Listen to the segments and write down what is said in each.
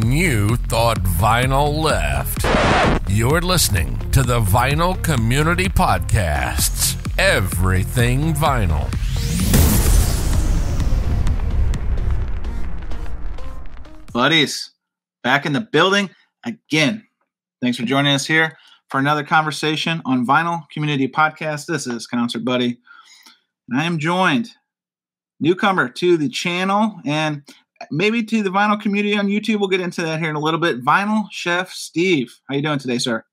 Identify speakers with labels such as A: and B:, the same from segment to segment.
A: when you thought vinyl left. You're listening to the Vinyl Community Podcasts. Everything vinyl.
B: buddies back in the building again thanks for joining us here for another conversation on vinyl community podcast this is Concert Buddie and i am joined newcomer to the channel and maybe to the vinyl community on youtube we'll get into that here in a little bit. Vinyl chef steve how you doing today sir?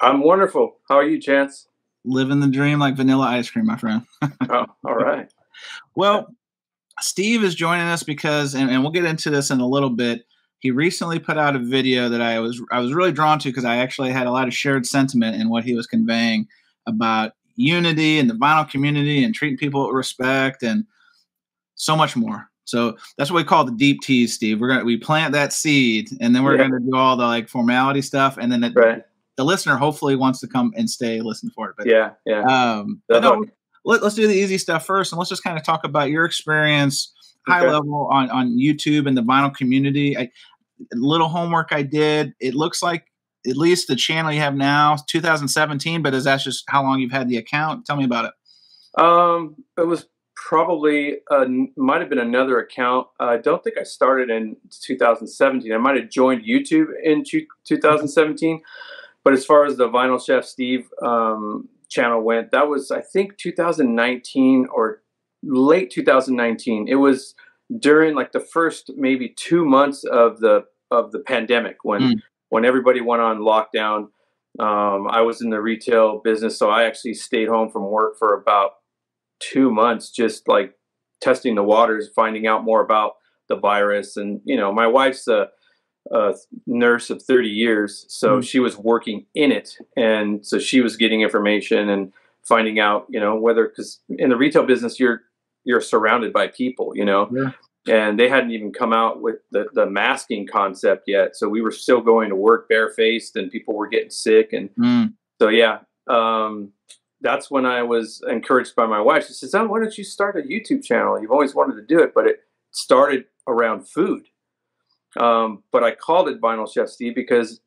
C: I'm wonderful. How are you chance?
B: Living the dream like vanilla ice cream my friend.
C: Oh all right.
B: Well Steve is joining us because, and, and, we'll get into this in a little bit. He recently put out a video that I was I was really drawn to because I actually had a lot of shared sentiment in what he was conveying about unity and the vinyl community and treating people with respect and so much more. So that's what we call the deep tease, Steve. We're gonna we plant that seed and then we're yeah. gonna do all the like formality stuff and then the, right. the listener hopefully wants to come and stay listen for it.
C: But yeah, yeah.
B: Um, no, let, us do the easy stuff first, and let's just kind of talk about your experience, high okay. level on on YouTube and the vinyl community. I, little homework I did. It looks like at least the channel you have now, 2017. But is that just how long you've had the account? Tell me about it.
C: Um, it was probably uh, might have been another account. I don't think I started in 2017. I might have joined YouTube in 2017. But as far as the Vinyl Chef Steve um, channel went, that was I think 2019 or late 2019. It was during like the first maybe two months of the of the pandemic when mm. when everybody went on lockdown. Um, I was in the retail business, so I actually stayed home from work for about two months, just like testing the waters, finding out more about the virus. And you know, my wife's a a nurse of 30 years, so mm. she was working in it, and so she was getting information and finding out, you know, whether because in the retail business you're you're surrounded by people, you know, yeah. and they hadn't even come out with the the masking concept yet, so we were still going to work barefaced, and people were getting sick, and mm. so yeah. Um, that's when I was encouraged by my wife. She says, "Oh, why don't you start a YouTube channel? You've always wanted to do it, but it started around food." Um, but I called it Vinyl Chef Steve because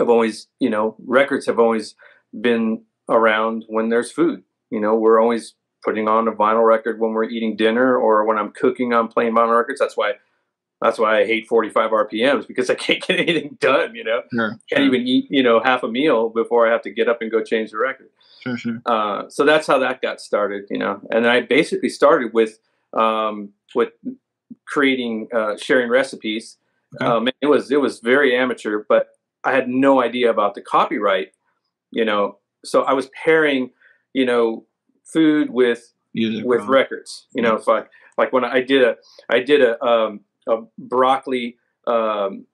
C: I've always, you know, records have always been around when there's food. You know, we're always putting on a vinyl record when we're eating dinner or when I'm cooking, I'm playing vinyl records. That's why that's why I hate 45 RPMs because I can't get anything done, you know. Sure, can't even eat, you know, half a meal before I have to get up and go change the record. Uh, so that's how that got started, you know. And I basically started with um, with creating uh, sharing recipes Okay. Um, it was it was very amateur, but I had no idea about the copyright. You know, so I was pairing, you know, food with Music with records. You know, so like like when I did a I did a um, a broccoli um,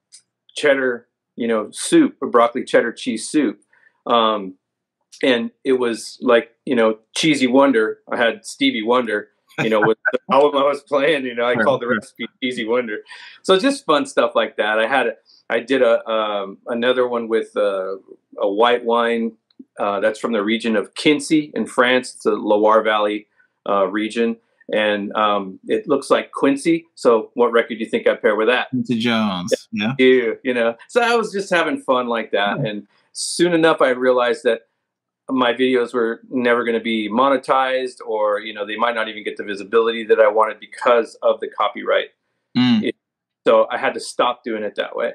C: cheddar you know soup, a broccoli cheddar cheese soup. Um, and it was like you know cheesy wonder. I had Stevie Wonder, you know, with the album I was playing, you know, I called the recipe Easy Wonder. So just fun stuff like that. I had, a, I did a um, another one with uh, a white wine uh, that's from the region of Quincy in France. It's a Loire Valley uh, region, and um, it looks like Quincy. So, what record do you think I pair with that?
B: Quincy Jones.
C: Yeah, you, you know. So I was just having fun like that, and soon enough, I realized that my videos were never going to be monetized or you know they might not even get the visibility that i wanted because of the copyright mm. so i had to stop doing it that way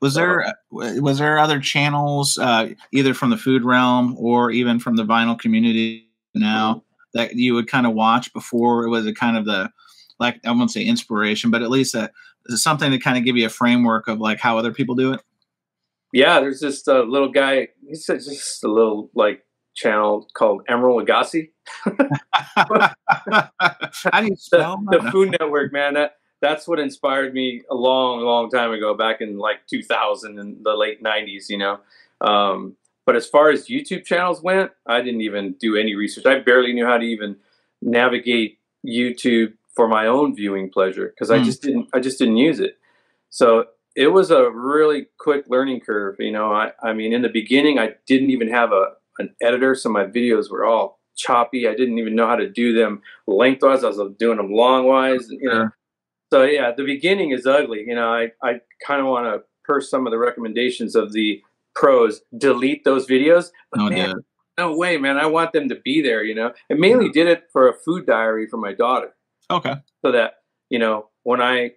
B: was there uh, was there other channels uh, either from the food realm or even from the vinyl community now that you would kind of watch before it was a kind of the like i won't say inspiration but at least a, something to kind of give you a framework of like how other people do it
C: yeah, there's just a little guy. He's just a little like channel called Emeril Lagasse.
B: How do you spell
C: the, the Food Network? Man, that that's what inspired me a long, long time ago, back in like 2000 in the late 90s. You know. Um, but as far as YouTube channels went, I didn't even do any research. I barely knew how to even navigate YouTube for my own viewing pleasure because mm. I hmm. just didn't. I just didn't use it. So it was a really quick learning curve. You know, I, I mean, in the beginning, I didn't even have a an editor, so my videos were all choppy. I didn't even know how to do them lengthwise. I was doing them longwise. You know, so yeah, the beginning is ugly. You know, I, I kind of want to purse some of the recommendations of the pros. Delete those videos. But
B: No,
C: man,
B: dude.
C: no way, man. I want them to be there. You know, I mainly did it for a food diary for my daughter,
B: Okay.
C: so that you know when I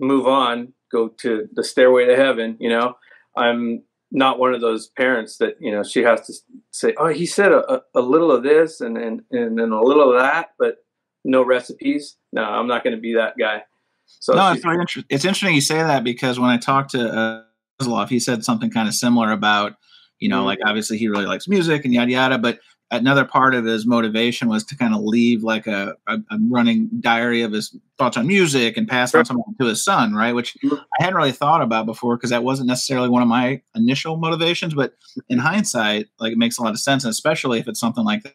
C: move on, go to the stairway to heaven. You know, I'm not one of those parents that you know she has to say, "Oh, he said a, a, little of this and and and then a little of that," but no recipes. No, I'm not going to be that guy. So
B: no, it's interesting. It's interesting you say that because when I talked to uh, Kozlov, he said something kind of similar about, you know,
C: Mhm.
B: like obviously he really likes music and yada yada, but another part of his motivation was to kind of leave like a, a, a running diary of his thoughts on music and pass on something to his son, right? Which
C: Mhm.
B: I hadn't really thought about before because that wasn't necessarily one of my initial motivations, but in hindsight, like it makes a lot of sense, and especially if it's something like that.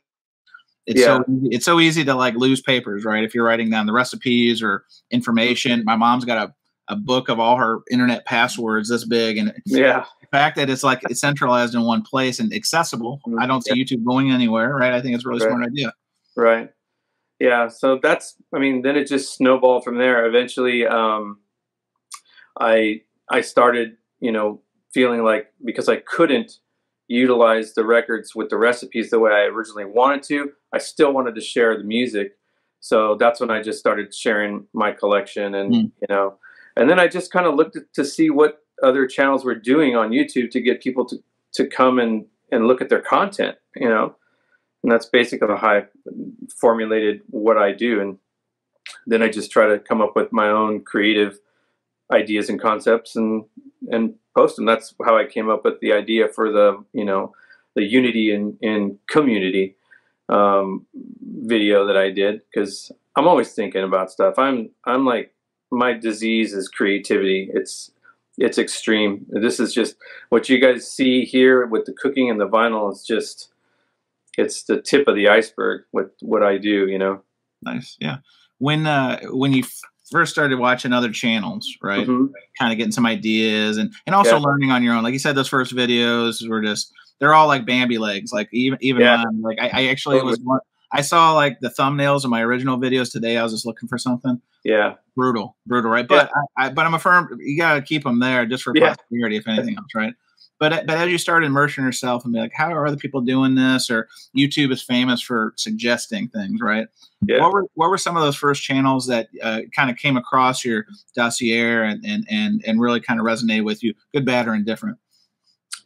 B: It's so it's so easy to like lose papers, right? If you're writing down the recipes or information. My mom's got a, a book of all her internet passwords this big, and
C: yeah,
B: the fact that it's like it's centralized in one place and accessible, I don't see YouTube going anywhere, right? I think it's a really
C: Right.
B: smart idea.
C: right. Yeah, so that's. I mean, then it just snowballed from there. Eventually, um, I I started, you know, feeling like because I couldn't utilize the records with the recipes the way I originally wanted to, I still wanted to share the music. So that's when I just started sharing my collection, and
B: Mm.
C: you know, and then I just kind of looked at, to see what other channels were doing on YouTube to get people to to come and and look at their content, you know, and that's basically how I formulated what I do, and then I just try to come up with my own creative ideas and concepts and and post them. That's how I came up with the idea for the you know the unity in in community um, video that I did because I'm always thinking about stuff. I'm I'm like my disease is creativity. It's it's extreme. This is just what you guys see here with the cooking and the vinyl. It's just it's the tip of the iceberg with what I do. You know.
B: Nice, yeah. When uh when you first started watching other channels, right?
C: Mhm.
B: Kind of getting some ideas and and also
C: Yeah.
B: learning on your own. Like you said, those first videos were just they're all like Bambi legs. Like even even
C: Yeah.
B: mine. Like I, I actually was one. I saw like the thumbnails of my original videos today. I was just looking for something.
C: Yeah.
B: brutal, brutal, right? But I, I, but I'm a firm. You gotta keep them there just for
C: Yeah.
B: posterity, if anything else, right? But but as you start immersing yourself and be like, how are other people doing this? Or YouTube is famous for suggesting things, right?
C: Yeah.
B: What were what were some of those first channels that uh, kind of came across your dossier and and and and really kind of resonated with you, good, bad, or indifferent?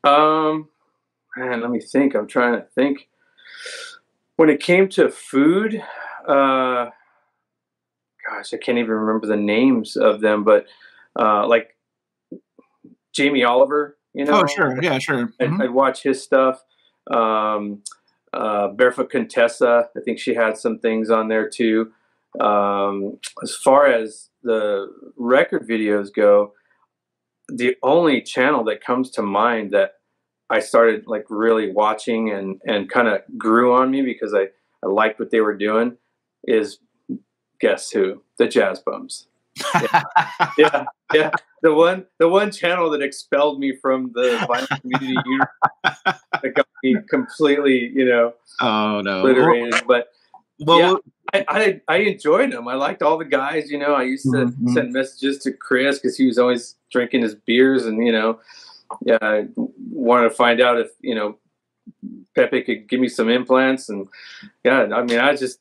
C: Um, man, let me think. I'm trying to think. When it came to food, uh, gosh, I can't even remember the names of them, but uh, like Jamie Oliver, you know.
B: oh, sure, yeah, sure.
C: I'd,
B: Mhm.
C: I'd watch his stuff. Um, uh, Barefoot Contessa, I think she had some things on there too. Um, as far as the record videos go, the only channel that comes to mind that I started like really watching and, and kind of grew on me because I, I liked what they were doing is guess who? The Jazz Bums. Yeah, yeah. The one the one channel that expelled me from the vinyl community that got me completely, you know,
B: oh no.
C: obliterated. But
B: Well,
C: Yeah. I, I I enjoyed them. I liked all the guys. You know, I used to
B: Mhm.
C: send messages to Chris because he was always drinking his beers, and you know, yeah, I wanted to find out if you know Pepe could give me some implants, and yeah, I mean, I just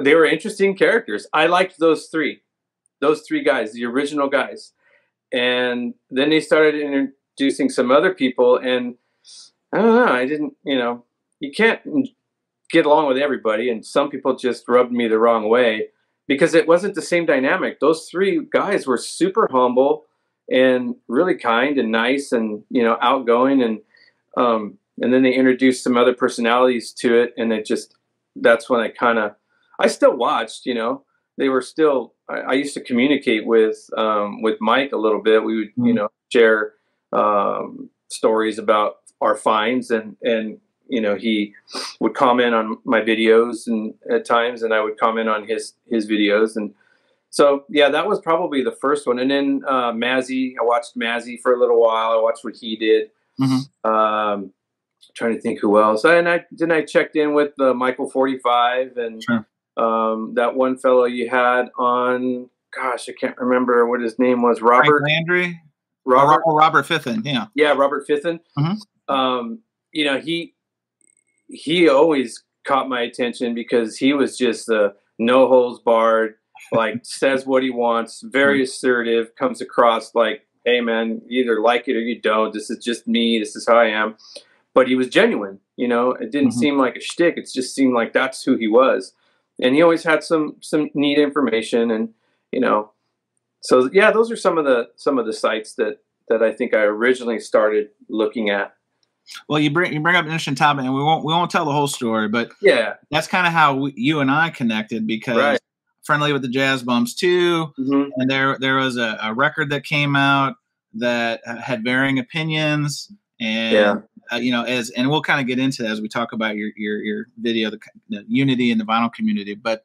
C: they were interesting characters. I liked those three, those three guys, the original guys, and then they started introducing some other people, and I don't know. I didn't, you know, you can't get along with everybody, and some people just rubbed me the wrong way because it wasn't the same dynamic. Those three guys were super humble and really kind and nice and you know outgoing. And um, and then they introduced some other personalities to it. And it just that's when I kind of I still watched you know. They were still I, I used to communicate with um, with Mike a little bit. We would you
B: Mhm.
C: know share um, stories about our finds. And and you know he would comment on my videos and at times. And I would comment on his his videos. And so yeah that was probably the first one and then uh, Mazzy I watched Mazzy for a little while I watched what he did
B: Mhm.
C: um, trying to think who else and I then I checked in with uh, Michael 45 and
B: Sure.
C: um, that one fellow you had on gosh, I can't remember what his name was. Robert
B: Frank Landry,
C: Robert.
B: Oh, Robert Fithen. Yeah,
C: Yeah, Robert Fithen.
B: Mhm.
C: Um, you know, he he always caught my attention because he was just a no holds barred, like says what he wants, very assertive, comes across like, hey man, you either like it or you don't. This is just me. This is how I am. But he was genuine. You know, it didn't
B: Mhm.
C: seem like a shtick. It just seemed like that's who he was, and he always had some some neat information, and you know, so yeah, those are some of the some of the sites that that I think I originally started looking at.
B: well, you bring you bring up an interesting topic, and we won't we won't tell the whole story, but
C: Yeah.
B: that's kind of how we, you and I connected because
C: Right.
B: Friendly with the Jazz Bums too,
C: hmm
B: and there there was a, a record that came out that uh, had varying opinions. And
C: Yeah.
B: uh, you know as and we'll kind of get into that as we talk about your your your video the, the unity in the vinyl community. But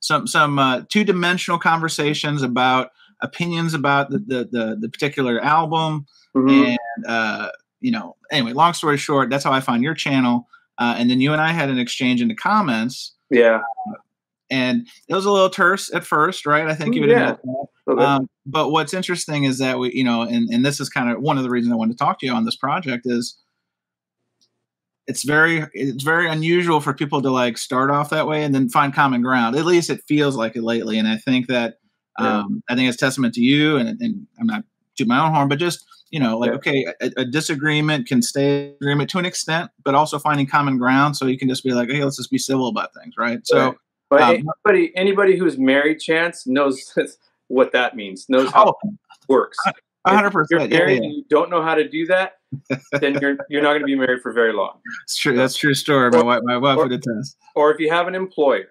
B: some some uh, two-dimensional conversations about opinions about the the, the, the particular album.
C: Hmm
B: and uh, you know anyway long story short that's how i found your channel. Uh, and then you and i had an exchange in the comments.
C: Yeah.
B: And it was a little terse at first right i think you would
C: Yeah.
B: admit that.
C: A.
B: Um, but what's interesting is that we, you know, and, and this is kind of one of the reasons I wanted to talk to you on this project is it's very it's very unusual for people to like start off that way and then find common ground. At least it feels like it lately, and I think that
C: Yeah.
B: um, I think it's testament to you. And, and I'm not to my own horn, but just you know, like
C: Yeah.
B: okay, a, a disagreement can stay agreement to an extent, but also finding common ground so you can just be like, hey, let's just be civil about things, right? So.
C: Right. But
B: um,
C: anybody anybody who's married, chance knows what that means. Knows how
B: Oh,
C: it works.
B: hundred
C: If you're
B: percent. Yeah,
C: married
B: yeah.
C: and you don't know how to do that, then you're you're not going to be married for very long.
B: It's true. That's true story. My wife, my wife
C: or-
B: would attest.
C: Or if you have an employer,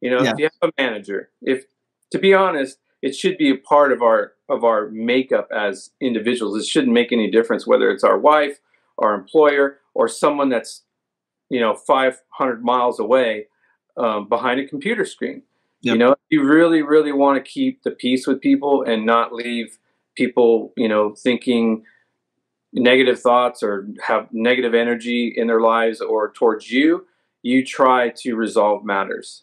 C: you know,
B: Yeah.
C: if you have a manager, if to be honest, it should be a part of our of our makeup as individuals. It shouldn't make any difference whether it's our wife, our employer, or someone that's you know 500 miles away um, behind a computer screen.
B: Yep.
C: You know, if you really, really want to keep the peace with people and not leave people, you know, thinking negative thoughts or have negative energy in their lives or towards you, you try to resolve matters.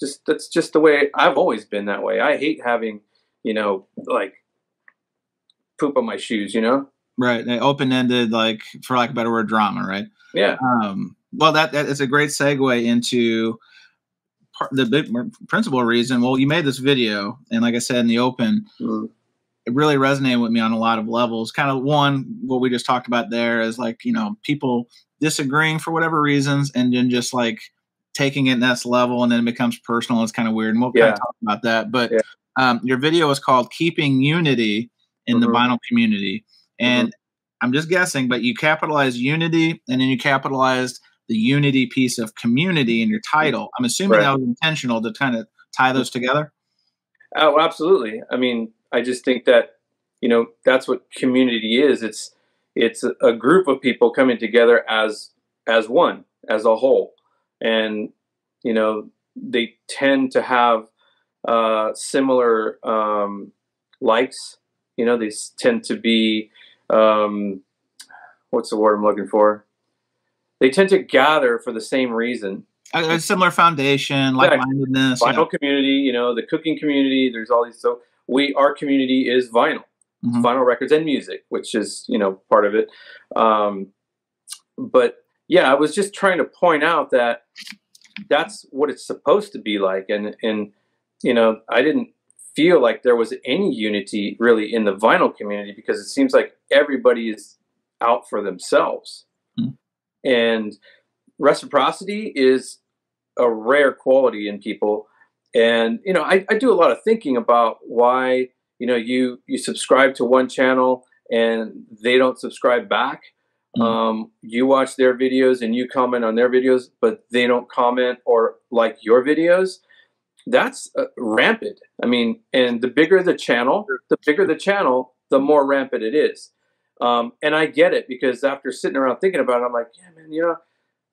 C: Just that's just the way I've always been that way. I hate having, you know, like poop on my shoes, you know?
B: Right. Open ended, like for lack of a better word, drama. Right.
C: Yeah.
B: Um, well, that that is a great segue into part, the big principal reason. Well, you made this video, and like I said in the open,
C: Mm.
B: it really resonated with me on a lot of levels. Kind of one, what we just talked about there is like you know people disagreeing for whatever reasons, and then just like taking it next level, and then it becomes personal. It's kind of weird, and we'll kind of talk about that. But
C: Yeah.
B: um, your video is called "Keeping Unity in the
C: Mhm.
B: Vinyl Community," and I'm just guessing, but you capitalized unity, and then you capitalized the unity piece of community in your title. I'm assuming
C: Right.
B: that was intentional to kind of tie those together.
C: Oh, absolutely. I mean, I just think that you know that's what community is. It's it's a- group of people coming together as as one, as a whole, and you know they tend to have uh, similar um, likes. You know, they tend to be um, what's the word I'm looking for? They tend to gather for the same reason.
B: A, a similar foundation, like mindedness.
C: vinyl community, you know, the cooking community. There's all these. So we, our community is vinyl,
B: Mhm.
C: vinyl records and music, which is you know part of it. Um, but yeah, I was just trying to point out that that's what it's supposed to be like, and and you know, I didn't feel like there was any unity really in the vinyl community because it seems like everybody is out for themselves. And reciprocity is a rare quality in people. And you know I, I do a lot of thinking about why you know you you subscribe to one channel and they don't subscribe back.
B: Mhm.
C: um, you watch their videos and you comment on their videos but they don't comment or like your videos. That's uh, rampant. I mean and the bigger the channel the bigger the channel the more rampant it is um, and i get it because after sitting around thinking about it i'm like yeah man you know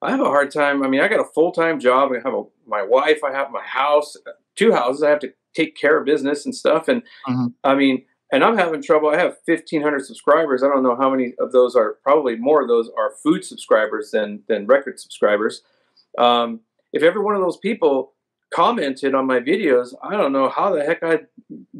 C: I have a hard time. I mean, I got a full time job. I have a, my wife. I have my house, two houses. I have to take care of business and stuff. And
B: Mhm.
C: I mean, and I'm having trouble. I have 1,500 subscribers. I don't know how many of those are. Probably more of those are food subscribers than than record subscribers. Um, if every one of those people commented on my videos, I don't know how the heck I'd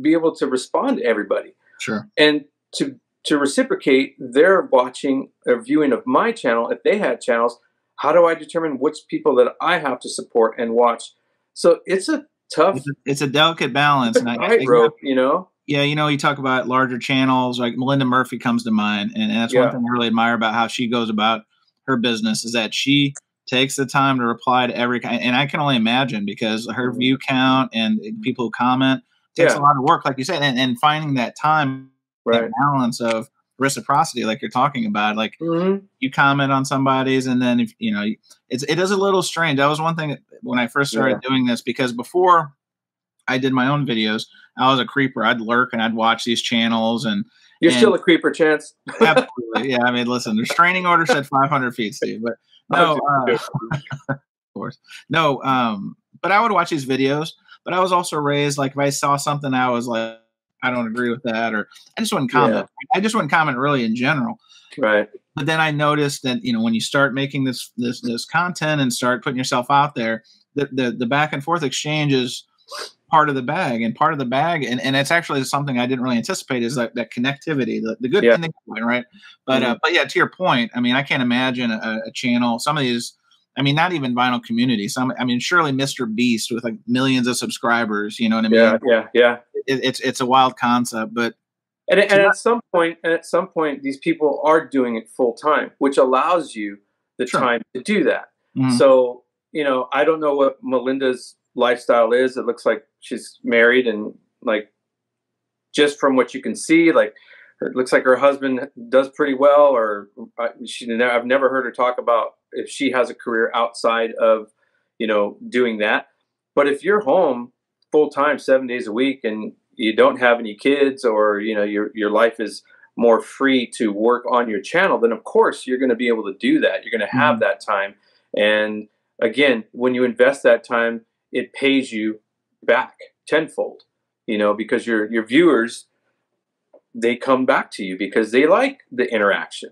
C: be able to respond to everybody.
B: Sure.
C: And to to reciprocate their watching or viewing of my channel, if they had channels, how do I determine which people that I have to support and watch? So it's a tough.
B: It's a, it's a delicate balance.
C: It's tightrope, you know.
B: Yeah, you know, you talk about larger channels like Melinda Murphy comes to mind, and, and that's
C: Yeah.
B: one thing I really admire about how she goes about her business is that she takes the time to reply to every. And I can only imagine because her mm-hmm. view count and people who comment takes
C: Yeah.
B: a lot of work, like you said, and, and finding that time,
C: Right.
B: balance of reciprocity, like you're talking about, like
C: hmm
B: you comment on somebody's and then if you know it's it is a little strange. That was one thing when i first started doing this because before i did my own videos i was a creeper. I'd lurk and i'd watch these channels and
C: You're
B: And-
C: still a creeper, Chance.
B: absolutely. Yeah i mean listen the restraining order said 500 feet steve but no uh, of course. No um but i would watch these videos but i was also raised like if i saw something i was like i don't agree with that or i just wouldn't comment i just wouldn't comment really in general
C: right.
B: but then I noticed that you know when you start making this this this content and start putting yourself out there, the the, the back and forth exchange is part of the bag and part of the bag and, and it's actually something I didn't really anticipate is that, that connectivity the, the good
C: Yeah.
B: and the good right but uh, but yeah to your point I mean I can't imagine a, a channel some of these I mean not even vinyl community some I mean surely Mr. Beast with like millions of subscribers you know what I mean
C: Yeah. Yeah. Yeah.
B: It, it's it's a wild concept but
C: And, and at some point, and at some point, these people are doing it full time, which allows you the
B: Sure.
C: time to do that.
B: mm,
C: So, you know, I don't know what Melinda's lifestyle is. It looks like she's married and like just from what you can see, like it looks like her husband does pretty well or I, she I've never heard her talk about if she has a career outside of, you know, doing that. But if you're home full time 7 days a week and you don't have any kids or, you know, your your life is more free to work on your channel, then of course you're going to be able to do that. You're going to have mm. that time. And again, when you invest that time, it pays you back tenfold, you know, because your your viewers they come back to you because they like the interaction.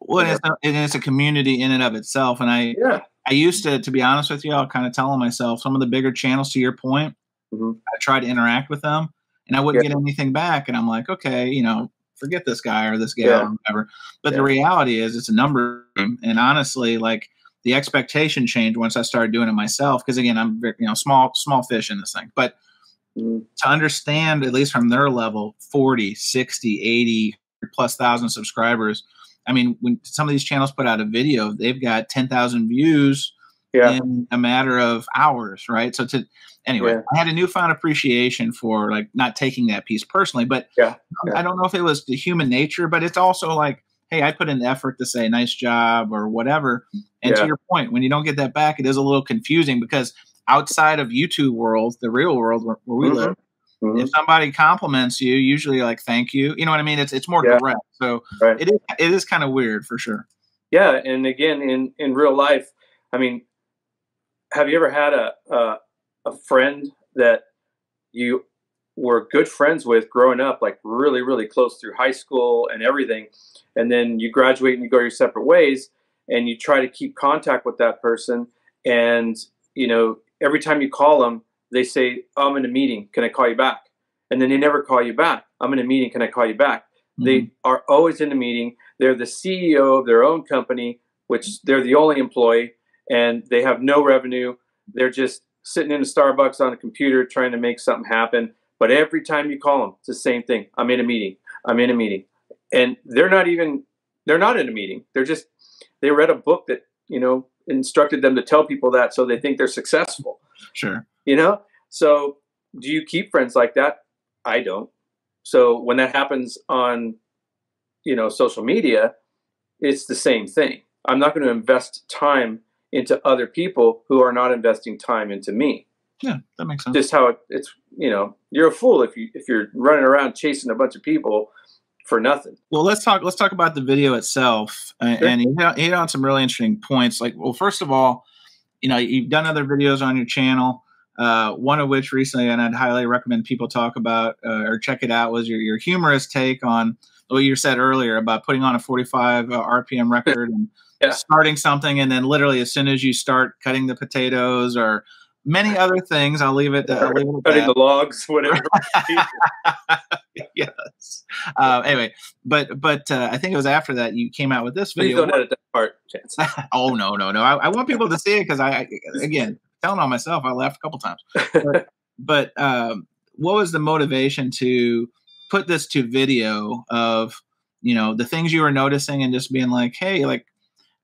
B: well it's, a, it's a community in and of itself and I
C: Yeah.
B: I used to, to be honest with you, I'll kind of telling myself some of the bigger channels. To your point,
C: Mhm.
B: I try to interact with them, and I wouldn't
C: Yeah.
B: get anything back. And I'm like, okay, you know, forget this guy or this gal
C: Yeah.
B: or whatever. But the reality is, it's a number. And honestly, like the expectation changed once I started doing it myself. Because again, I'm very, you know small small fish in this thing, but
C: Mhm.
B: to understand at least from their level 40 60 80 plus thousand subscribers i mean when some of these channels put out a video they've got 10,000 views
C: Yeah.
B: in a matter of hours right so to anyway
C: Yeah.
B: i had a newfound appreciation for like not taking that piece personally but
C: Yeah. Yeah.
B: i don't know if it was the human nature but it's also like hey i put in the effort to say nice job or whatever and
C: Yeah.
B: to your point when you don't get that back it is a little confusing because outside of youtube world the real world where, where we
C: Mhm.
B: live
C: Mhm.
B: if somebody compliments you, usually like thank you. You know what I mean? It's it's more direct. So
C: Right.
B: it is it is kind of weird for sure.
C: Yeah, and again, in in real life, I mean, have you ever had a a, a friend that you were good friends with growing up, like really, really close through high school and everything, and then you graduate and you go your separate ways, and you try to keep contact with that person, and you know, every time you call them, they say, oh, "I'm in a meeting. Can I call you back?" And then they never call you back. I'm in a meeting. Can I call you back? They
B: Mhm.
C: are always in a meeting. They're the CEO of their own company, which they're the only employee, and they have no revenue. They're just sitting in a Starbucks on a computer trying to make something happen. But every time you call them, it's the same thing. I'm in a meeting. I'm in a meeting, and they're not even. They're not in a meeting. They're just. They read a book that you know instructed them to tell people that, so they think they're successful
B: sure.
C: you know so do you keep friends like that i don't so when that happens on you know social media it's the same thing i'm not going to invest time into other people who are not investing time into me
B: Yeah, that makes sense.
C: just how it, it's you know you're a fool if you if you're running around chasing a bunch of people for nothing
B: Well, let's talk. Let's talk about the video itself, and,
C: Sure.
B: and you hit, you hit on some really interesting points. Like, well, first of all, you know, you've done other videos on your channel. Uh, one of which recently, and I'd highly recommend people talk about uh, or check it out, was your your humorous take on what you said earlier about putting on a 45 uh, RPM record and
C: Yeah.
B: starting something, and then literally as soon as you start cutting the potatoes or many other things. I'll leave it. I'll leave it
C: Cutting the logs, whatever.
B: yes. Uh, anyway, but but uh, I think it was after that you came out with this video.
C: Please don't edit that part, Chance.
B: oh no no no! I, I want people to see it because I, I again telling on myself. I laughed a couple times. But, but um, what was the motivation to put this to video of you know the things you were noticing and just being like, hey, like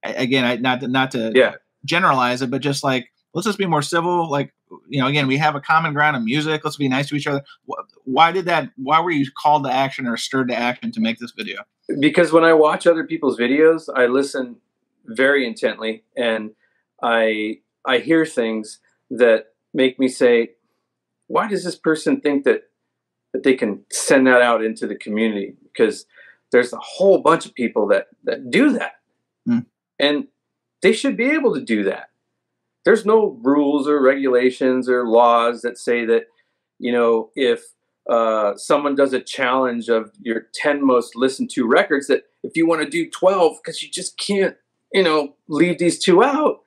B: again, I, not to, not to
C: Yeah.
B: generalize it, but just like let's just be more civil. Like you know, again, we have a common ground in music. Let's be nice to each other. Why did that? Why were you called to action or stirred to action to make this video?
C: because when I watch other people's videos, I listen very intently and I I hear things that make me say, why does this person think that that they can send that out into the community? Because there's a whole bunch of people that that do that. And they should be able to do that. There's no rules or regulations or laws that say that, you know, if uh, someone does a challenge of your 10 most listened to records that if you want to do 12 because you just can't you know leave these two out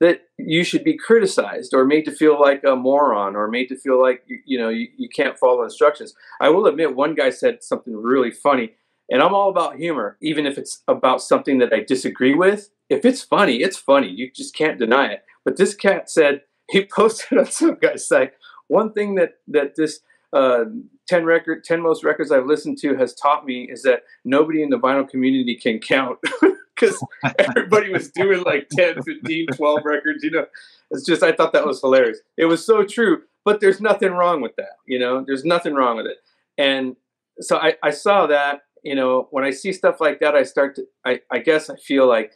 C: that you should be criticized or made to feel like a moron or made to feel like you, you know you, you can't follow instructions i will admit one guy said something really funny and i'm all about humor even if it's about something that i disagree with. If it's funny it's funny. You just can't deny it. But this cat said he posted on some guy's site one thing that that this uh, 10 record 10 most records i've listened to has taught me is that nobody in the vinyl community can count. Because everybody was doing like 10 15 12 records you know? It's just i thought that was hilarious. It was so true but there's nothing wrong with that you know? There's nothing wrong with it. And so i, I saw that you know when i see stuff like that i start to i, I guess i feel like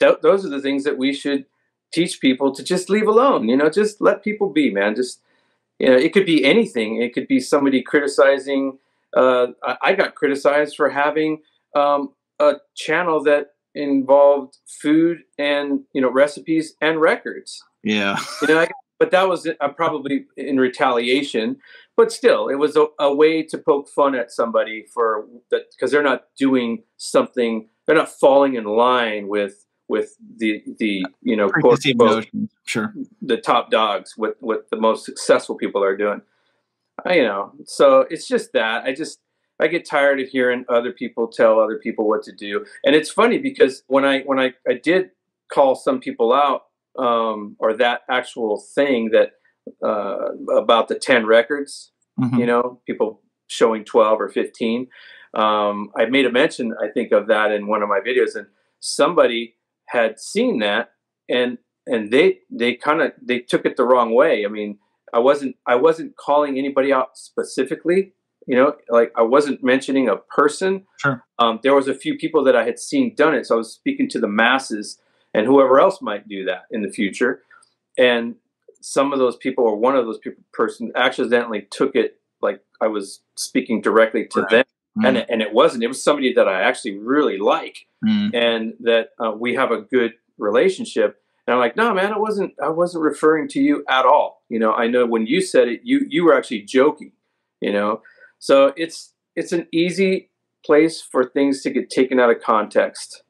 C: th- those are the things that we should teach people to just leave alone you know just let people be man just you know, it could be anything. It could be somebody criticizing. Uh, I, I got criticized for having um, a channel that involved food and you know recipes and records.
B: Yeah.
C: You know, I, but that was uh, probably in retaliation. But still, it was a, a way to poke fun at somebody for that because they're not doing something. They're not falling in line with with the the you know quote
B: notions. Sure.
C: the top dogs what what the most successful people are doing I, you know so it's just that i just i get tired of hearing other people tell other people what to do and it's funny because when i when i, I did call some people out um, or that actual thing that uh, about the 10 records
B: Mhm.
C: you know people showing 12 or 15 um, i made a mention i think of that in one of my videos and somebody had seen that and and they they kind of they took it the wrong way i mean i wasn't i wasn't calling anybody out specifically you know like i wasn't mentioning a person
B: Sure.
C: um, there was a few people that i had seen done it so i was speaking to the masses and whoever else might do that in the future and some of those people or one of those people person accidentally took it like i was speaking directly to
B: Right.
C: them
B: Mhm.
C: and, it- and it wasn't it was somebody that i actually really like
B: Mhm.
C: and that uh, we have a good relationship and i'm like no man i wasn't i wasn't referring to you at all you know i know when you said it you you were actually joking you know so it's it's an easy place for things to get taken out of context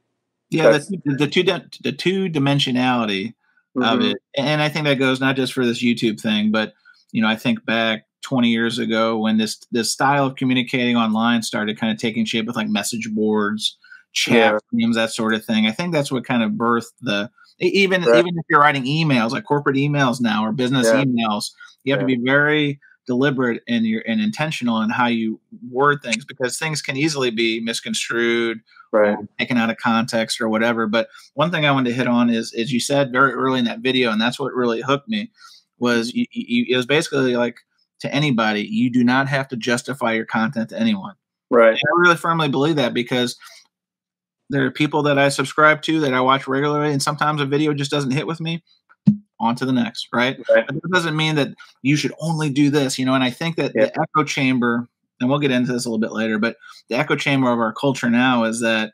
B: Yeah, the, the two the two dimensionality of
C: Mhm.
B: it, and I think that goes not just for this YouTube thing, but you know, I think back 20 years ago when this this style of communicating online started kind of taking shape with like message boards, chat
C: Yeah.
B: rooms, that sort of thing. I think that's what kind of birthed the even
C: Right.
B: even if you're writing emails like corporate emails now or business
C: Yeah.
B: emails, you have to be very deliberate and your and intentional in how you word things because things can easily be misconstrued
C: right
B: taken out of context or whatever. But one thing I wanted to hit on is, as you said very early in that video, and that's what really hooked me, was you, you, it was basically like to anybody, you do not have to justify your content to anyone.
C: right
B: And I really firmly believe that because there are people that I subscribe to that I watch regularly, and sometimes a video just doesn't hit with me. On to the next, right?
C: right
B: But that doesn't mean that you should only do this, you know. And I think that
C: Yeah.
B: the echo chamber, and we'll get into this a little bit later, but the echo chamber of our culture now is that,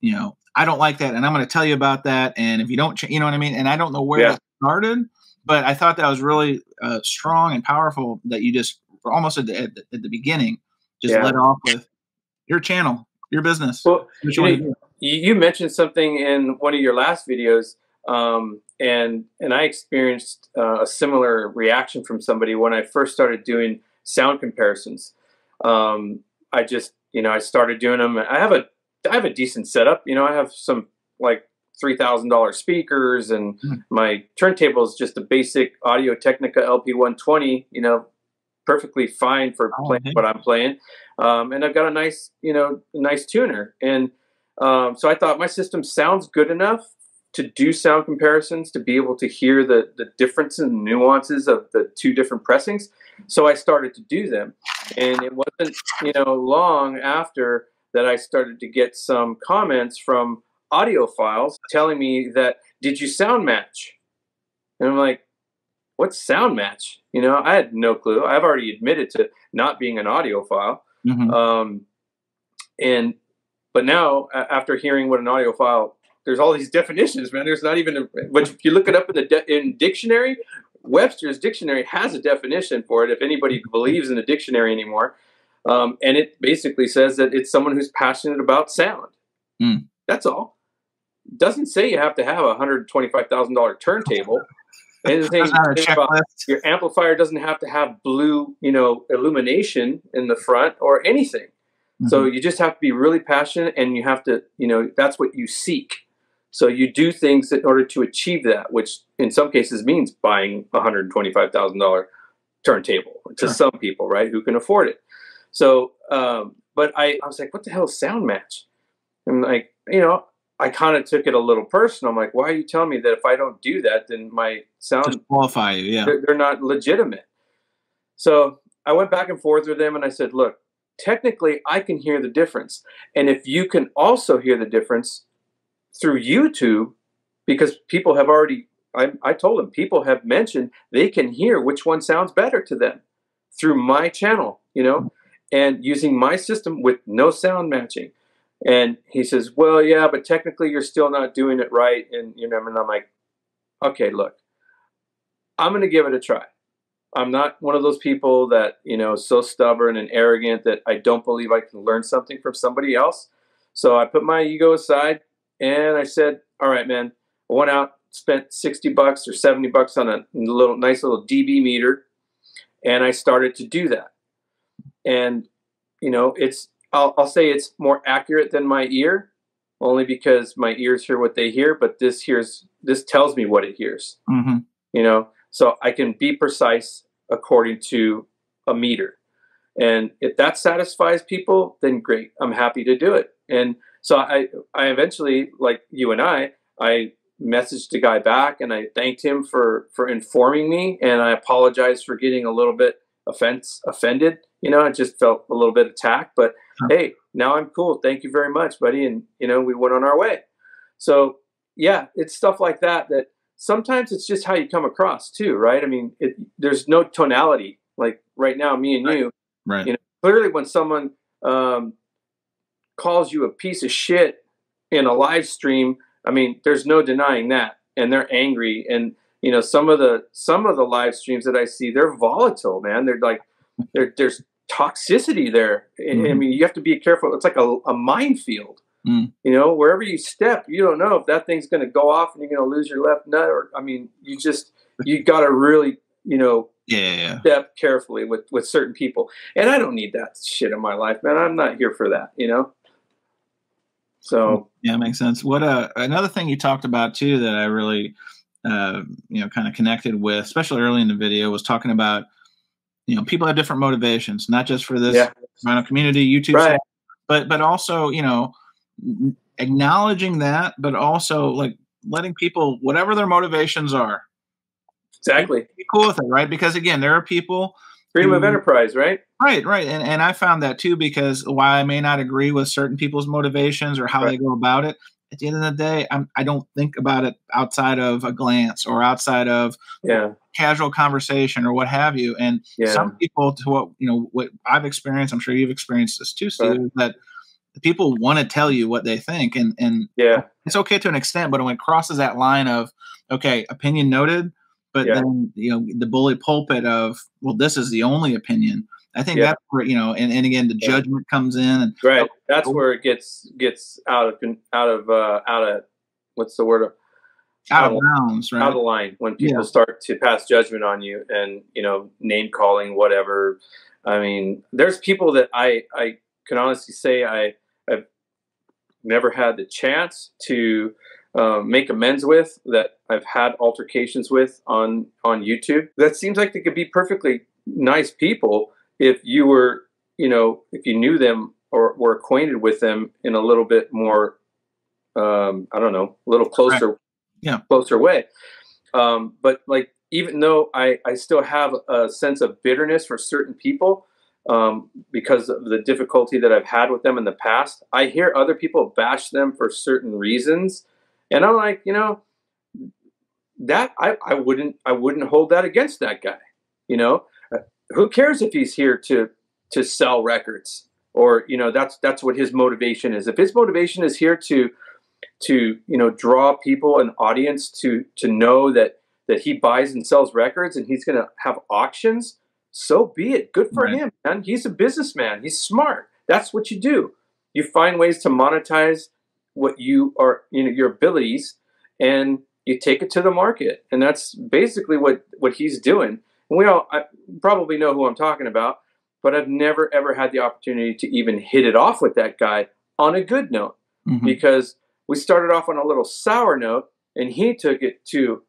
B: you know, I don't like that, and I'm going to tell you about that. And if you don't, ch- you know what I mean. And I don't know where
C: Yeah.
B: that started, but I thought that was really uh, strong and powerful that you just almost at the, at the, at the beginning just
C: Yeah.
B: let off with your channel, your business.
C: well you
B: you
C: know, you, you mentioned something in one of your last videos um, and and I experienced uh, a similar reaction from somebody when I first started doing sound comparisons. Um, I just you know I started doing them. I have a I have a decent setup. You know I have some like three thousand dollar speakers, and mm. my turntable is just a basic Audio Technica LP one twenty. You know, perfectly fine for oh, playing what I'm playing. Um, and I've got a nice you know nice tuner, and um, so I thought my system sounds good enough to do sound comparisons to be able to hear the the differences and nuances of the two different pressings. So I started to do them, and it wasn't you know long after that I started to get some comments from audiophiles telling me that did you sound match? And I'm like, what's sound match? You know, I had no clue. I've already admitted to not being an audiophile. Mm-hmm. Um, and but now after hearing what an audiophile there's all these definitions, man. There's not even a, but if you look it up in the in dictionary, Webster's dictionary has a definition for it. If anybody believes in a dictionary anymore, um, and it basically says that it's someone who's passionate about sound. Mm. That's all. Doesn't say you have to have a hundred twenty-five thousand dollar turntable. Anything your amplifier doesn't have to have blue, you know, illumination in the front or anything. Mm-hmm. So you just have to be really passionate, and you have to, you know, that's what you seek. So you do things in order to achieve that, which in some cases means buying a hundred twenty-five thousand dollar turntable to sure. some people, right, who can afford it. So, um, but I, I was like, what the hell is sound match? And like, you know, I kind of took it a little personal. I'm like, why are you telling me that if I don't do that, then my sound
B: disqualify you? Yeah,
C: they're, they're not legitimate. So I went back and forth with them, and I said, look, technically, I can hear the difference, and if you can also hear the difference, through YouTube because people have already, I, I told them, people have mentioned they can hear which one sounds better to them through my channel, you know, and using my system with no sound matching. And he says, well, yeah, but technically you're still not doing it right. And, you know, and I'm like, okay, look, I'm going to give it a try. I'm not one of those people that, you know, so stubborn and arrogant that I don't believe I can learn something from somebody else. So I put my ego aside and I said, all right, man, I went out, spent 60 bucks or 70 bucks on a little nice little dB meter. And I started to do that. And, you know, it's, I'll, I'll say it's more accurate than my ear only because my ears hear what they hear, but this hears, this tells me what it hears, mm-hmm. you know, so I can be precise according to a meter. And if that satisfies people, then great. I'm happy to do it. And so I, I eventually, like you and I, I messaged the guy back and I thanked him for for informing me and I apologized for getting a little bit offense offended. You know, I just felt a little bit attacked, but hey, now I'm cool. Thank you very much, buddy. And you know, we went on our way. So yeah, it's stuff like that that sometimes it's just how you come across too, right? I mean, it, there's no tonality. Like right now, me and you,
B: right?
C: You know, clearly when someone um, calls you a piece of shit in a live stream, I mean, there's no denying that. And they're angry. And you know, some of the some of the live streams that I see, they're volatile, man. They're like, there's toxicity there. Mm-hmm. I mean, you have to be careful. It's like a, a minefield. Mm. You know, wherever you step, you don't know if that thing's going to go off and you're going to lose your left nut. Or, I mean, you just you got to really, you know,
B: yeah, yeah,
C: step carefully with with certain people. And I don't need that shit in my life, man. I'm not here for that. You know. So
B: yeah, makes sense. What uh, another thing you talked about too that I really uh, you know kind of connected with, especially early in the video, was talking about you know people have different motivations, not just for this yeah. community YouTube, right. but but also you know acknowledging that, but also like letting people whatever their motivations are.
C: Exactly.
B: Be cool with it, right? Because again, there are people
C: freedom of enterprise, right?
B: Right, right. And and I found that too because while I may not agree with certain people's motivations or how right. they go about it, at the end of the day, I'm, I do not think about it outside of a glance or outside of
C: yeah.
B: casual conversation or what have you. And yeah. some people, to what you know, what I've experienced, I'm sure you've experienced this too, Steve, right. that people want to tell you what they think, and and
C: yeah,
B: it's okay to an extent, but when it crosses that line of okay, opinion noted, but yeah. then you know the bully pulpit of well this is the only opinion i think yeah. that's where you know and, and again the judgment comes in and
C: right that's where it gets gets out of out of uh out of what's the word
B: out of bounds, right?
C: out of the line when people
B: Yeah.
C: start to pass judgment on you and you know name calling whatever i mean there's people that i i can honestly say i i've never had the chance to um, make amends with that i've had altercations with on on youtube. That seems like they could be perfectly nice people if you were you know if you knew them or were acquainted with them in a little bit more um, i don't know a little closer
B: Yeah.
C: closer way. Um, but like even though I, I still have a sense of bitterness for certain people um, because of the difficulty that I've had with them in the past, I hear other people bash them for certain reasons, and I'm like, you know, that I, I wouldn't I wouldn't hold that against that guy. You know, Uh, who cares if he's here to to sell records or you know that's that's what his motivation is. If his motivation is here to to you know draw people an audience to to know that that he buys and sells records and he's going to have auctions so be it good for
B: Right.
C: him man he's a businessman he's smart that's what you do you find ways to monetize what you are you know your abilities and you take it to the market and that's basically what what he's doing and we all I probably know who I'm talking about but I've never ever had the opportunity to even hit it off with that guy on a good note
B: Mhm.
C: because we started off on a little sour note and he took it to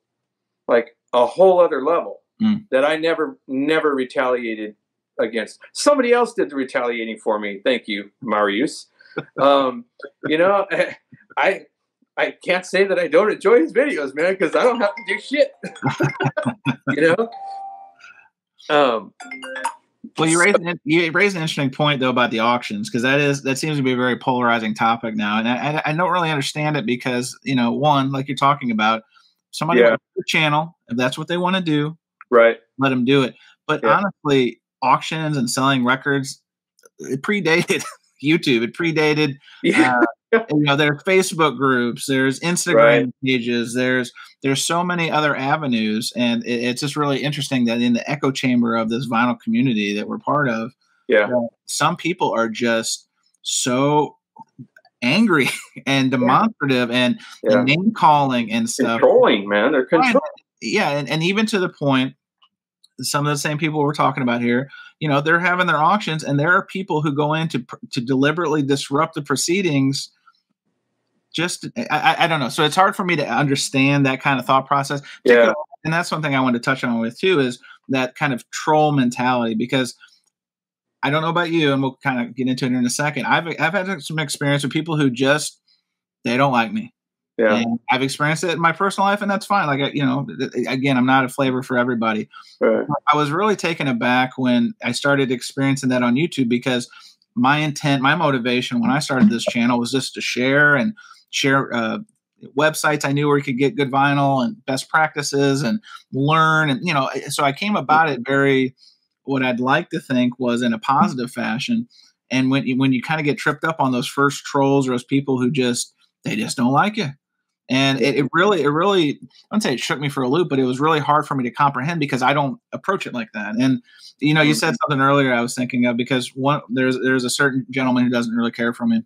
C: like a whole other level
B: Mm.
C: that I never never retaliated against. Somebody else did the retaliating for me. Thank you, Marius. Um, you know, I I can't say that I don't enjoy his videos, man, because I don't have to do shit. you know. Um,
B: Well, you raised an, you raised an interesting point though about the auctions because that is that seems to be a very polarizing topic now, and I, I, don't really understand it because you know one like you're talking about somebody
C: Yeah.
B: channel if that's what they want to do,
C: right.
B: let them do it. But
C: Yeah.
B: honestly, auctions and selling records it predated YouTube. It predated
C: Yeah.
B: uh, you know there's facebook groups there's instagram
C: Right.
B: pages there's there's so many other avenues and it, it's just really interesting that in the echo chamber of this vinyl community that we're part of
C: yeah.
B: some people are just so angry and demonstrative and,
C: Yeah.
B: name calling and stuff
C: Controlling, man. They're controlling.
B: yeah and, and even to the point some of the same people we're talking about here you know they're having their auctions and there are people who go in to to deliberately disrupt the proceedings just I, I, don't know so it's hard for me to understand that kind of thought process
C: Yeah.
B: and that's one thing i wanted to touch on with too is that kind of troll mentality because i don't know about you and we'll kind of get into it in a second i've i've had some experience with people who just they don't like me
C: Yeah.
B: and I've experienced it in my personal life, and that's fine. Like, you know, again, I'm not a flavor for everybody.
C: Right.
B: I was really taken aback when I started experiencing that on YouTube because my intent, my motivation when I started this channel was just to share and share uh, websites I knew where you could get good vinyl and best practices and learn. And, you know, so I came about it very, what I'd like to think was in a positive fashion. And when you, when you kind of get tripped up on those first trolls or those people who just, they just don't like you and it, it really it really i don't say it shook me for a loop but it was really hard for me to comprehend because i don't approach it like that and you know you said something earlier i was thinking of because one there's there's a certain gentleman who doesn't really care for me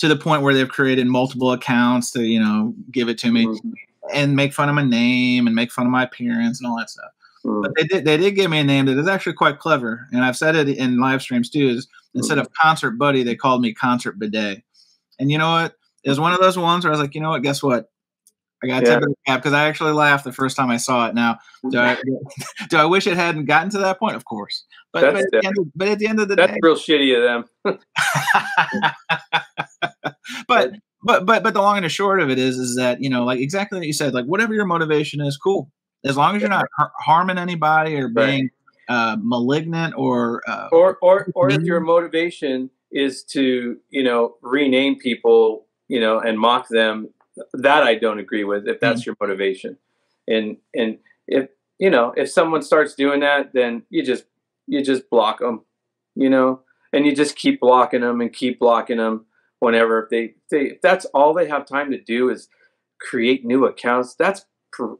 B: to the point where they've created multiple accounts to you know give it to me
C: Mhm.
B: and make fun of my name and make fun of my appearance and all that stuff.
C: Mm.
B: but they did they did give me a name that is actually quite clever and i've said it in live streams too is instead of Concert Buddie they called me concert bidet. And you know what? It was one of those ones where i was like you know what? Guess what? I got to
C: Yeah.
B: tip of the cap because i actually laughed the first time i saw it. Now do i do i wish it hadn't gotten to that point? Of course. But, but, at, the end of, but at the end of the
C: That's
B: day
C: real shitty of them.
B: but but but but the long and the short of it is is that you know like exactly what you said like whatever your motivation is cool. As long as you're not har- harming anybody or
C: Right.
B: being uh, malignant or uh,
C: or or or if your motivation is to you know rename people you know and mock them that i don't agree with if that's your motivation. And and if you know if someone starts doing that then you just you just block them you know? And you just keep blocking them and keep blocking them whenever if they they if that's all they have time to do is create new accounts that's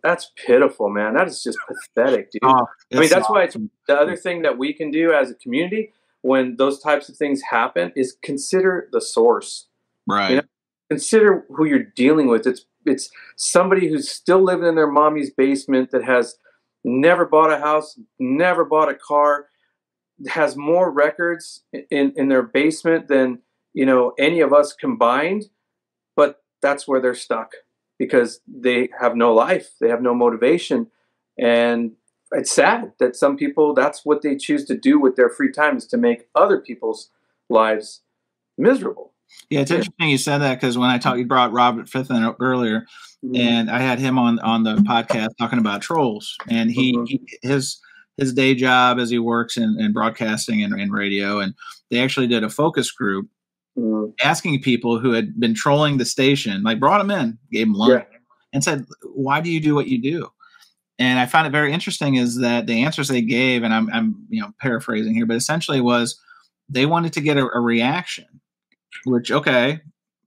C: that's pitiful man that is just pathetic dude
B: oh,
C: I mean, that's why it's the other thing that we can do as a community when those types of things happen is consider the source.
B: right
C: you know, Consider who you're dealing with. It's it's somebody who's still living in their mommy's basement that has never bought a house, never bought a car, has more records in, in their basement than you know any of us combined, but that's where they're stuck because they have no life, they have no motivation, and it's sad that some people that's what they choose to do with their free time is to make other people's lives miserable.
B: Yeah, it's interesting you said that because when I talked, you brought Robert Fithen up earlier, mm-hmm. and I had him on on the podcast talking about trolls, and he, mm-hmm. he his his day job as he works in, in broadcasting and, and radio, and they actually did a focus group mm-hmm. asking people who had been trolling the station, like brought them in, gave them lunch, yeah. and said, "Why do you do what you do?" And I found it very interesting is that the answers they gave, and I'm, I'm you know paraphrasing here, but essentially was they wanted to get a, a reaction which okay,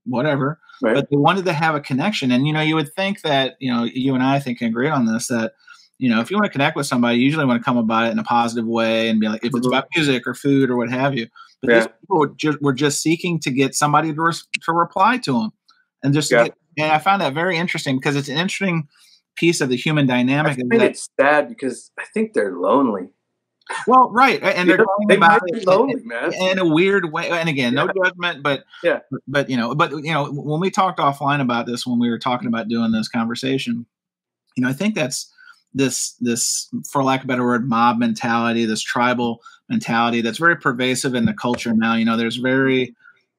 B: whatever. Right. But they wanted to have a connection, and you know, you would think that you know, you and I, I think can agree on this that you know, if you want to connect with somebody, you usually want to come about it in a positive way and be like, if it's mm-hmm. about music or food or what have you. But yeah. these people were just, were just seeking to get somebody to, res- to reply to them, and just yeah. get, and I found that very interesting because it's an interesting piece of the human dynamic.
C: I think it's sad because I think they're lonely.
B: Well, right, and they're talking they about it lonely, in, in, a weird way. And again, yeah. no judgment, but
C: yeah,
B: but you know, but you know, when we talked offline about this, when we were talking about doing this conversation, you know, I think that's this this, for lack of a better word, mob mentality, this tribal mentality that's very pervasive in the culture now. You know, there's very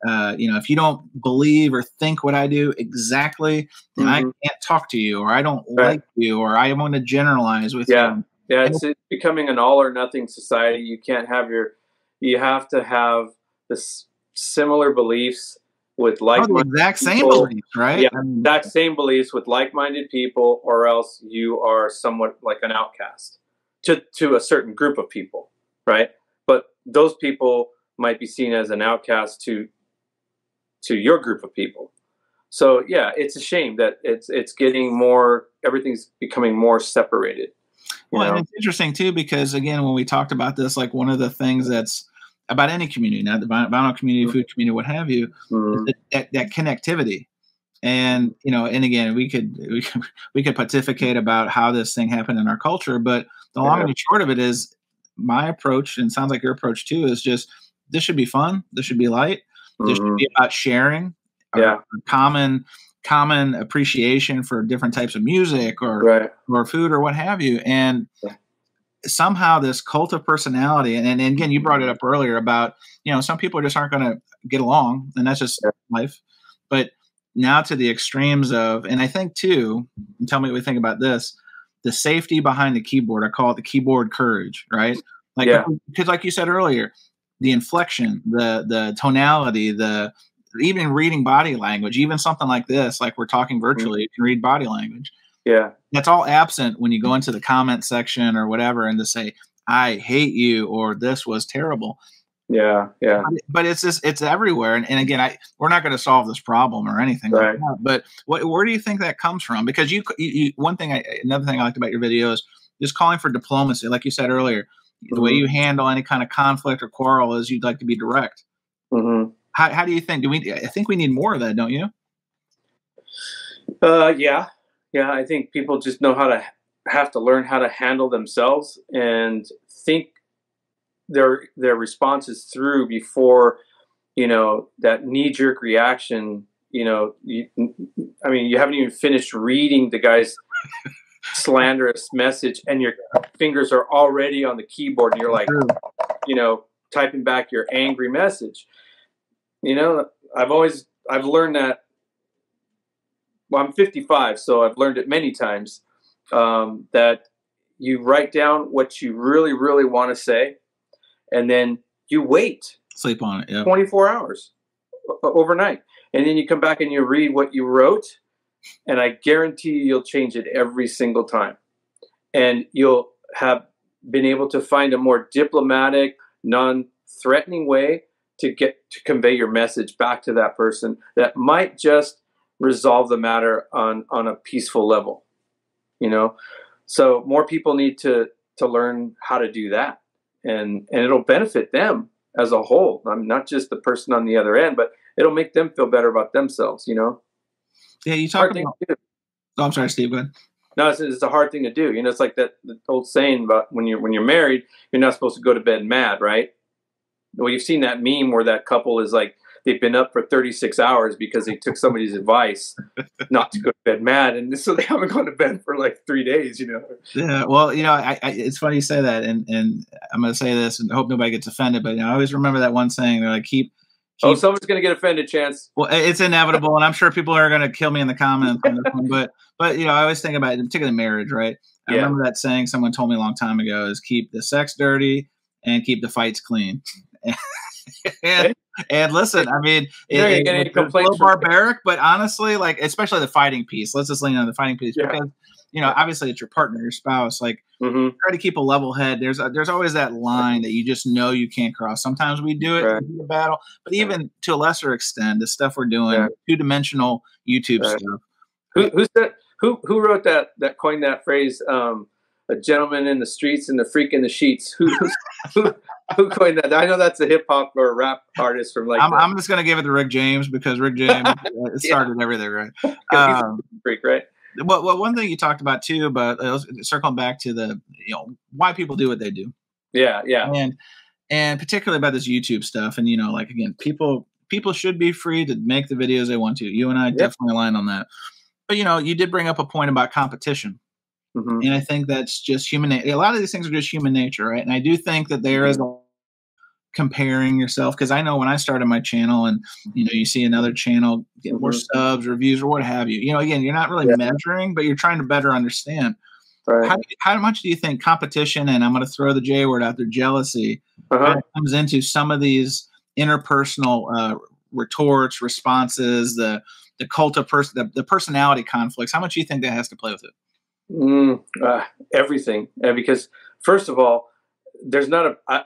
B: uh, you know, if you don't believe or think what I do exactly, then mm-hmm. I can't talk to you, or I don't right. like you, or I want to generalize with
C: yeah.
B: you.
C: Yeah, it's, it's becoming an all or nothing society. You can't have your, you have to have this similar beliefs with like
B: oh, exact same people. beliefs, right?
C: Yeah, exact same beliefs with like-minded people, or else you are somewhat like an outcast to to a certain group of people, right? But those people might be seen as an outcast to to your group of people. So yeah, it's a shame that it's it's getting more everything's becoming more separated.
B: Well, and it's interesting too because again, when we talked about this, like one of the things that's about any community, not the vinyl community, food community, what have you, mm-hmm. that, that connectivity. And you know, and again, we could we could we could pontificate about how this thing happened in our culture, but the long and short of it is my approach, and sounds like your approach too, is just this should be fun, this should be light, mm-hmm. this should mm-hmm. be about sharing,
C: yeah,
B: common common appreciation for different types of music or
C: right.
B: or food or what have you and somehow this cult of personality and, and again you brought it up earlier about you know some people just aren't going to get along and that's just yeah. life but now to the extremes of and i think too tell me what we think about this the safety behind the keyboard i call it the keyboard courage right like
C: yeah.
B: because like you said earlier the inflection the the tonality the even reading body language, even something like this, like we're talking mm-hmm. virtually, you can read body language.
C: Yeah.
B: That's all absent when you go into the comment section or whatever and to say, I hate you or this was terrible.
C: Yeah, yeah.
B: But it's just it's everywhere. And, and again, I we're not going to solve this problem or anything right. like that. But what, where do you think that comes from? Because you, you, you one thing, I, another thing I liked about your videos is calling for diplomacy. Like you said earlier, mm-hmm. the way mm-hmm. you handle any kind of conflict or quarrel is you'd like to be direct.
C: Mm-hmm.
B: How, how do you think? Do we? I think we need more of that, don't you?
C: Uh, yeah, yeah. I think people just know how to have to learn how to handle themselves and think their their responses through before you know that knee jerk reaction. You know, you, I mean, you haven't even finished reading the guy's slanderous message, and your fingers are already on the keyboard, and you're like, you know, typing back your angry message you know, I've always I've learned that. Well, I'm 55, so I've learned it many times um, that you write down what you really, really want to say, and then you wait.
B: Sleep on it. Yeah.
C: 24 hours overnight, and then you come back and you read what you wrote, and I guarantee you, you'll change it every single time, and you'll have been able to find a more diplomatic, non-threatening way to get to convey your message back to that person that might just resolve the matter on on a peaceful level you know so more people need to to learn how to do that and and it'll benefit them as a whole i'm not just the person on the other end but it'll make them feel better about themselves you know
B: Yeah, you talk about. Oh, I'm sorry, Steve. Go ahead.
C: No, it's, it's, a hard thing to do. You know, it's like that old saying about when you're when you're married, you're not supposed to go to bed mad, right? Well, you've seen that meme where that couple is like they've been up for 36 hours because they took somebody's advice not to go to bed mad, and so they haven't gone to bed for like three days. You know.
B: Yeah. Well, you know, I, I, it's funny you say that, and and I'm going to say this, and hope nobody gets offended, but you know, I always remember that one saying. They're like, keep
C: oh, someone's going to get offended, Chance.
B: Well, it's inevitable, and I'm sure people are going to kill me in the comments. but, but you know, I always think about it, particularly marriage, right? I yeah. remember that saying someone told me a long time ago: "Is keep the sex dirty and keep the fights clean." and, and listen, I mean, it, it, it's a little barbaric, but honestly, like especially the fighting piece. Let's just lean on the fighting piece yeah. because you know, obviously it's your partner, your spouse. Like, mm-hmm. try to keep a level head. There's a, there's always that line that you just know you can't cross. Sometimes we do it right. in the battle, but even to a lesser extent, the stuff we're doing, yeah. two dimensional YouTube right. stuff.
C: Who, who said who who wrote that that coined that phrase? Um, a gentleman in the streets and the freak in the sheets. Who who, who coined that? I know that's a hip hop or rap artist from like.
B: I'm, I'm, just gonna give it to Rick James because Rick James started yeah. everything, right?
C: Um, freak, right?
B: well, well, one thing you talked about too, but uh, circling back to the you know why people do what they do.
C: Yeah, yeah,
B: and and particularly about this YouTube stuff, and you know, like again, people people should be free to make the videos they want to. You and I yep. definitely align on that. But you know, you did bring up a point about competition. Mm-hmm. And I think that's just human. A lot of these things are just human nature, right? And I do think that there is a comparing yourself because I know when I started my channel and you know you see another channel get more mm-hmm. subs, reviews, or what have you. You know, again, you're not really yeah. measuring, but you're trying to better understand. Right. How, how much do you think competition and I'm going to throw the J word out there, jealousy, uh-huh. comes into some of these interpersonal uh, retorts, responses, the the cult of person, the, the, personality conflicts? How much do you think that has to play with it?
C: Mm, uh, everything, because first of all, there's not a. I,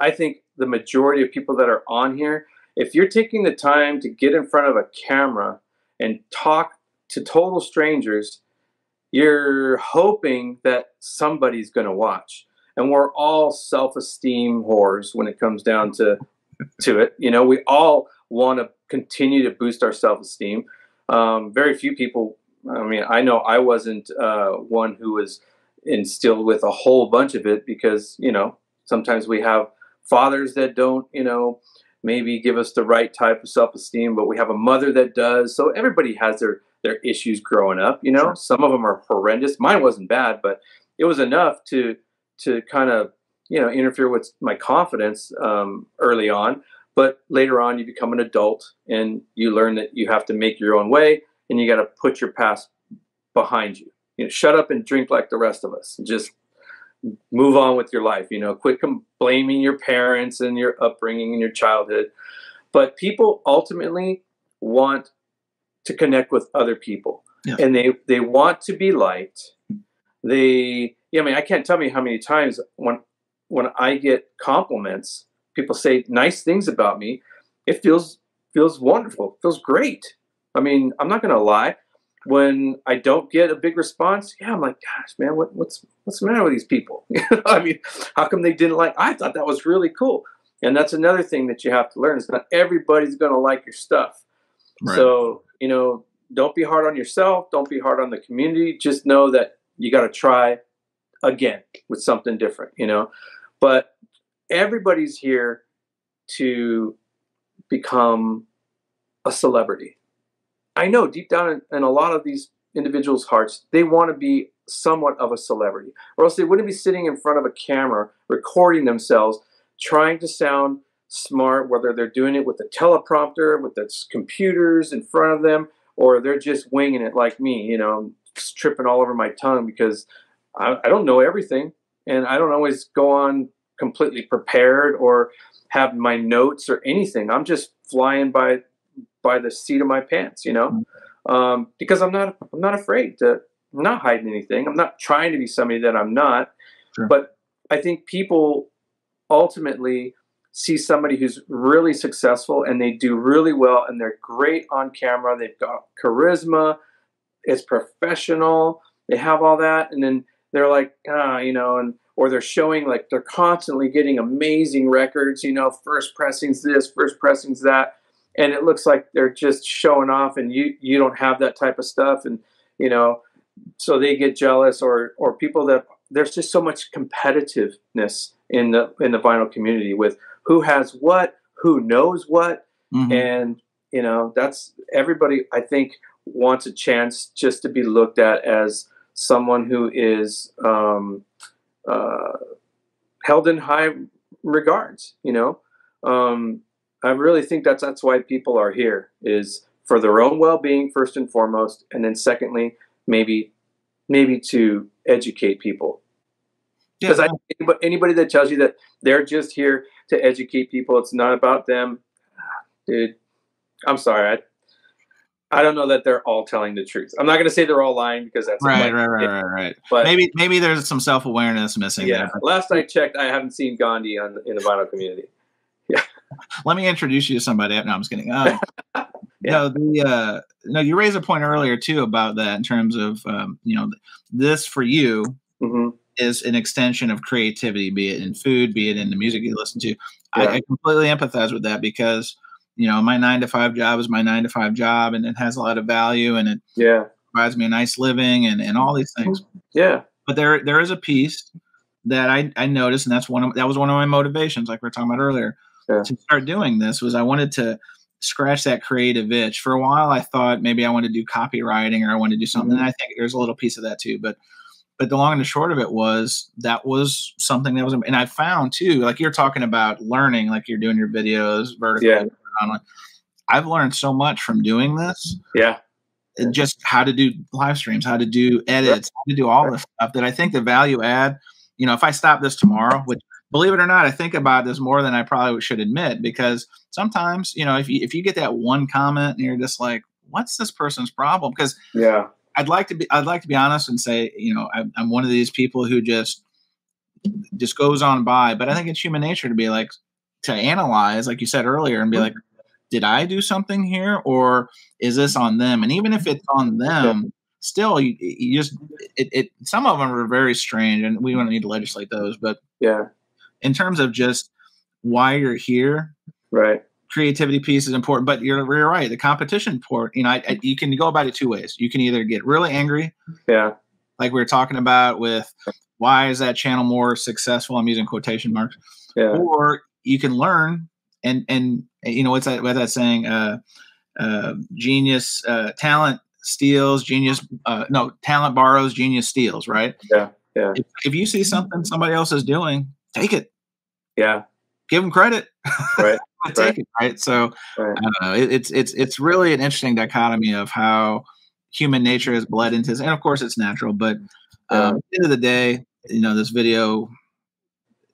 C: I think the majority of people that are on here, if you're taking the time to get in front of a camera and talk to total strangers, you're hoping that somebody's going to watch. And we're all self-esteem whores when it comes down to to it. You know, we all want to continue to boost our self-esteem. Um, very few people. I mean, I know I wasn't uh, one who was instilled with a whole bunch of it because you know sometimes we have fathers that don't, you know, maybe give us the right type of self-esteem, but we have a mother that does. So everybody has their their issues growing up. You know, sure. some of them are horrendous. Mine wasn't bad, but it was enough to to kind of you know interfere with my confidence um, early on. But later on, you become an adult and you learn that you have to make your own way, and you got to put your past behind you. You know, shut up and drink like the rest of us. Just move on with your life. You know, quit com- blaming your parents and your upbringing and your childhood. But people ultimately want to connect with other people, yeah. and they they want to be liked. They, yeah, I mean, I can't tell me how many times when when I get compliments, people say nice things about me. It feels feels wonderful, feels great. I mean, I'm not going to lie when I don't get a big response, yeah, I'm like, gosh, man, what, what's what's the matter with these people? I mean, how come they didn't like? I thought that was really cool, and that's another thing that you have to learn is not everybody's going to like your stuff. Right. So you know, don't be hard on yourself. Don't be hard on the community. Just know that you got to try again with something different. You know, but everybody's here to become a celebrity I know deep down in, in a lot of these individuals' hearts, they want to be somewhat of a celebrity, or else they wouldn't be sitting in front of a camera recording themselves, trying to sound smart, whether they're doing it with a teleprompter, with the computers in front of them, or they're just winging it like me, you know, tripping all over my tongue because I, I don't know everything, and I don't always go on completely prepared or have my notes or anything. I'm just flying by by the seat of my pants, you know, mm-hmm. um, because I'm not I'm not afraid to I'm not hiding anything. I'm not trying to be somebody that I'm not. Sure. But I think people ultimately see somebody who's really successful and they do really well and they're great on camera. They've got charisma. It's professional. They have all that, and then they're like, ah, you know, and or they're showing like they're constantly getting amazing records. You know, first pressings this, first pressings that and it looks like they're just showing off, and you you don't have that type of stuff, and you know, so they get jealous, or or people that there's just so much competitiveness in the in the vinyl community with who has what, who knows what,
B: Mhm.
C: and you know that's everybody. I think wants a chance just to be looked at as someone who is um, uh, held in high regards. You know, um, I really think that's that's why people are here is for their own well-being first and foremost, and then secondly, maybe maybe to educate people.
B: Yeah,
C: Because I anybody, anybody that tells you that they're just here to educate people, it's not about them, ah, dude. I'm sorry. I, I don't know that they're all telling the truth. I'm not going to say they're all lying because that's
B: right, right, right, right, right.
C: But
B: Maybe maybe there's some self awareness missing
C: yeah,
B: there.
C: last I checked, I haven't seen Gandhi on in the vinyl community.
B: Let me introduce you to somebody. No, I'm just kidding. Um,
C: Yeah.
B: No, the uh, no, you raised a point earlier too about that in terms of um, you know this for you
C: hmm
B: is an extension of creativity, be it in food, be it in the music you listen to.
C: Yeah.
B: I, I completely empathize with that because you know my nine to five job is my nine to five job, and it has a lot of value, and it
C: Yeah,
B: provides me a nice living, and and all these things.
C: yeah,
B: But there there is a piece that I I noticed, and that's one of that was one of my motivations, like we were talking about earlier,
C: Yeah.
B: to start doing this was I wanted to scratch that creative itch. For a while, I thought maybe I wanted to do copywriting or I wanted to do something.
C: Mhm.
B: And I think there's a little piece of that too, but but the long and the short of it was that was something that was and I found too, like you're talking about learning, like you're doing your videos vertically.
C: Yeah.
B: online. I've learned so much from doing this
C: yeah,
B: and just how to do live streams, how to do edits, how to do all this stuff that I think the value add, you know, if I stop this tomorrow, which believe it or not, I think about this more than I probably should admit because sometimes, you know, if you if you get that one comment and you're just like, what's this person's problem? Because
C: yeah,
B: I'd like to be I'd like to be honest and say, you know, I'm, I'm one of these people who just just goes on by, but I think it's human nature to be like to analyze, like you said earlier, and be mm-hmm. like, did I do something here, or is this on them? And even if it's on them, still, you, you just it, it. Some of them are very strange, and we don't need to legislate those. But
C: yeah,
B: in terms of just why you're here,
C: right,
B: creativity piece is important. But you're, you're right. The competition part, you know, I, I, you can go about it two ways. You can either get really angry
C: yeah,
B: like we were talking about with why is that channel more successful i'm using quotation marks
C: yeah,
B: or you can learn and and you know what's that what's that saying uh uh genius uh talent steals genius uh no talent borrows genius steals right
C: Yeah, yeah.
B: if, if you see something somebody else is doing take it
C: yeah,
B: give them credit
C: Right,
B: take
C: right.
B: it right so
C: right.
B: I don't know. It, it's it's it's really an interesting dichotomy of how human nature has bled into this, and of course it's natural. But um, at the end of the day, you know, this video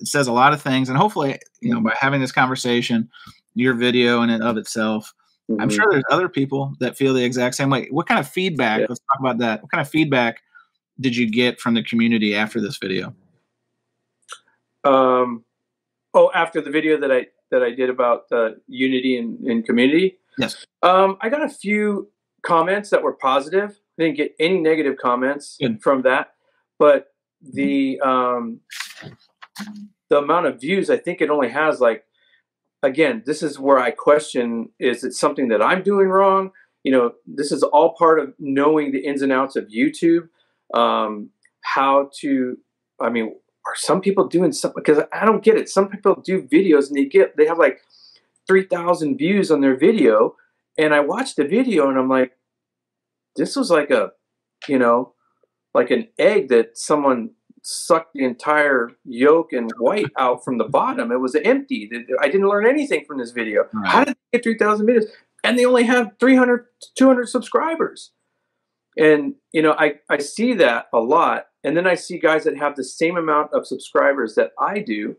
B: it says a lot of things, and hopefully, you know, by having this conversation, your video in and of itself, I'm
C: Mhm.
B: sure there's other people that feel the exact same way. What kind of feedback?
C: Yeah.
B: Let's talk about that. What kind of feedback did you get from the community after this video?
C: Um, oh, after the video that I that I did about uh, unity in, in community,
B: Yes.
C: um, I got a few comments that were positive. I didn't get any negative comments
B: Good.
C: from that, but the um, the amount of views, I think it only has like again. This is where I question: Is it something that I'm doing wrong? You know, this is all part of knowing the ins and outs of YouTube. Um, how to, I mean, are some people doing something? Because I don't get it. Some people do videos and they get they have like three thousand views on their video, and I watch the video and I'm like, this was like a, you know, like an egg that someone sucked the entire yolk and white out from the bottom. It was empty. I didn't learn anything from this video.
B: Right.
C: How did they get 3,000 videos? And they only have 300, 200 subscribers. And, you know, I, I see that a lot. And then I see guys that have the same amount of subscribers that I do,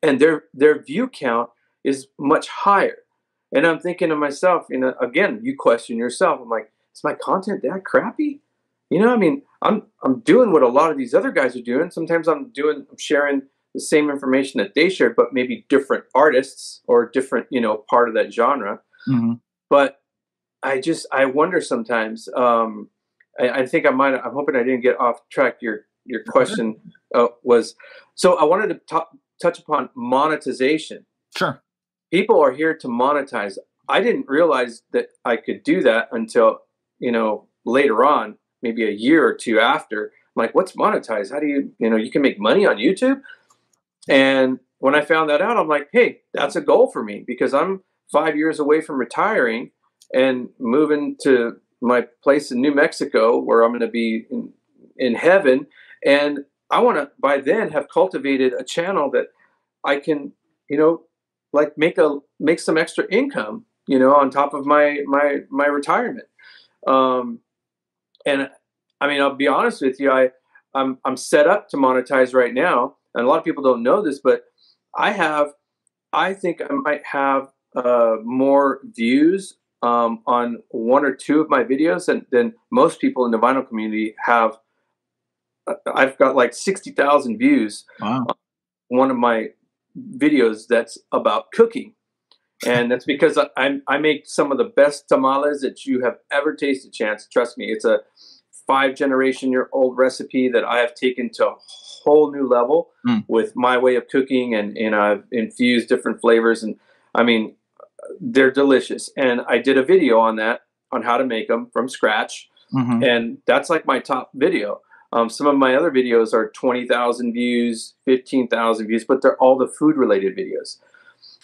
C: and their their view count is much higher. And I'm thinking to myself, you know, again, you question yourself. I'm like, is my content that crappy? You know, I mean, I'm I'm doing what a lot of these other guys are doing. Sometimes I'm doing I'm sharing the same information that they shared, but maybe different artists or different, you know, part of that genre.
B: Mhm.
C: But I just I wonder sometimes. Um, I, I think I might. I'm hoping I didn't get off track. Your your question uh, was so I wanted to talk, touch upon monetization
B: Sure.
C: people are here to monetize. I didn't realize that I could do that until, you know, later on, maybe a year or two after. I'm like, what's monetized? How do you, you know, you can make money on YouTube? And when I found that out, I'm like, hey, that's a goal for me because I'm five years away from retiring and moving to my place in New Mexico where I'm going to be in, in heaven. And I want to, by then, have cultivated a channel that I can, you know, like make a make some extra income, you know, on top of my my my retirement. Um, and I mean, I'll be honest with you, I I'm I'm set up to monetize right now, and a lot of people don't know this, but I have, I think I might have uh, more views um, on one or two of my videos and then most people in the vinyl community have. Uh, I've got like 60,000 views
B: wow. on
C: one of my videos that's about cooking. And that's because I, I make some of the best tamales that you have ever tasted, Chance. Trust me, it's a five generation year old recipe that I have taken to a whole new level mm. with my way of cooking and, and I've infused different flavors. And I mean, they're delicious. And I did a video on that, on how to make them from scratch. Mm-hmm. And that's like my top video. Um, some of my other videos are 20,000 views, 15,000 views, but they're all the food related videos.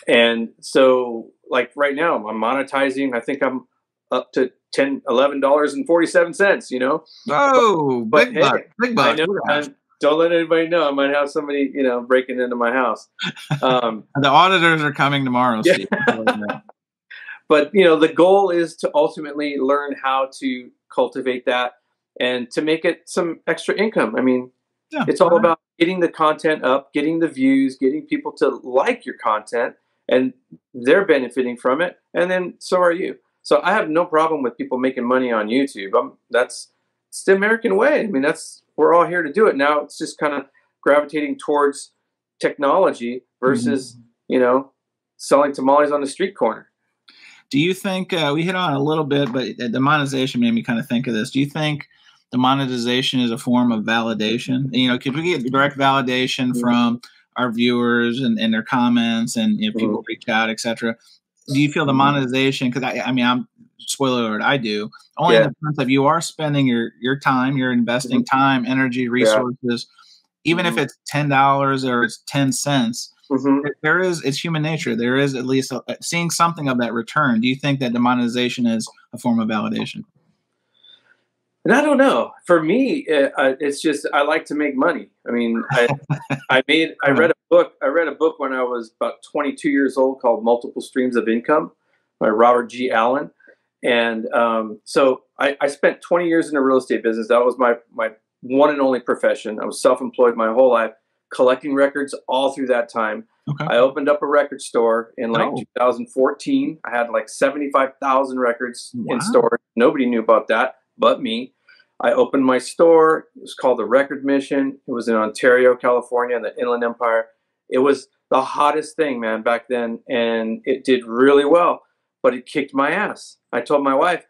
C: And so, like right now, I'm monetizing. I think I'm up to 10 $11.47, you know?
B: Oh, but big hey, buck, big buck.
C: I know, don't let anybody know. I might have somebody, you know, breaking into my house.
B: Um, the auditors are coming tomorrow, Steve.
C: but you know, the goal is to ultimately learn how to cultivate that and to make it some extra income. I mean, yeah, it's all right. about getting the content up, getting the views, getting people to like your content, and they're benefiting from it, and then so are you. So I have no problem with people making money on YouTube. I'm, that's it's the American way. I mean, that's we're all here to do it. Now it's just kind of gravitating towards technology versus, mm-hmm. you know, selling tamales on the street corner.
B: Do you think uh, we hit on a little bit, but the monetization made me kind of think of this. Do you think the monetization is a form of validation? You know, can we get direct validation mm-hmm. from our viewers and, and their comments and if people mm-hmm. reach out, etc. Do you feel the mm-hmm. monetization? Because I, I mean, I'm spoiler alert, I do. Only yeah. in the sense of you are spending your your time, you're investing mm-hmm. time, energy, resources, yeah. even mm-hmm. if it's ten dollars or it's ten cents. Mm-hmm. There is it's human nature. There is at least a, seeing something of that return. Do you think that demonetization is a form of validation?
C: And I don't know. For me, it, uh, it's just I like to make money. I mean, I, I made I read a book. I read a book when I was about 22 years old called Multiple Streams of Income by Robert G. Allen and um, so I, I, spent 20 years in the real estate business. That was my my one and only profession. I was self-employed my whole life, collecting records all through that time. Okay. I opened up a record store in like oh. 2014. I had like 75,000 records wow. in store. Nobody knew about that but me. I opened my store. It was called the Record Mission. It was in Ontario, California, in the Inland Empire. It was the hottest thing, man, back then, and it did really well but it kicked my ass. I told my wife,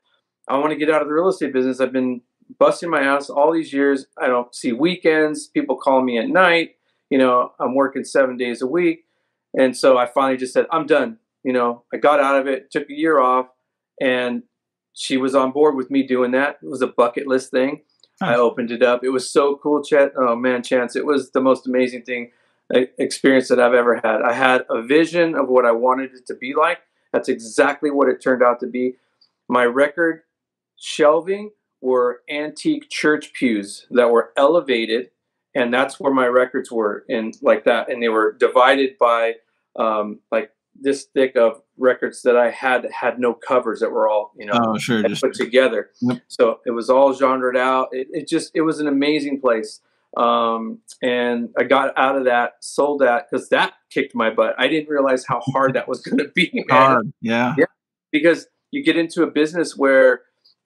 C: I want to get out of the real estate business. I've been busting my ass all these years. I don't see weekends. People call me at night. You know, I'm working seven days a week. And so I finally just said, I'm done. You know, I got out of it, took a year off, and she was on board with me doing that. It was a bucket list thing. I opened it up. It was so cool, Chet. Oh man, Chance, it was the most amazing thing uh, experience that I've ever had. I had a vision of what I wanted it to be like, that's exactly what it turned out to be. My record shelving were antique church pews that were elevated, and that's where my records were in like that, and they were divided by um, like this thick of records that I had had no covers that were all you know
B: oh, sure,
C: put together. Yep. So it was all genred out. It, it, just it was an amazing place. Um, and I got out of that, sold that because that kicked my butt. I didn't realize how hard that was going to be. Man.
B: Hard, yeah,
C: yeah. Because you get into a business where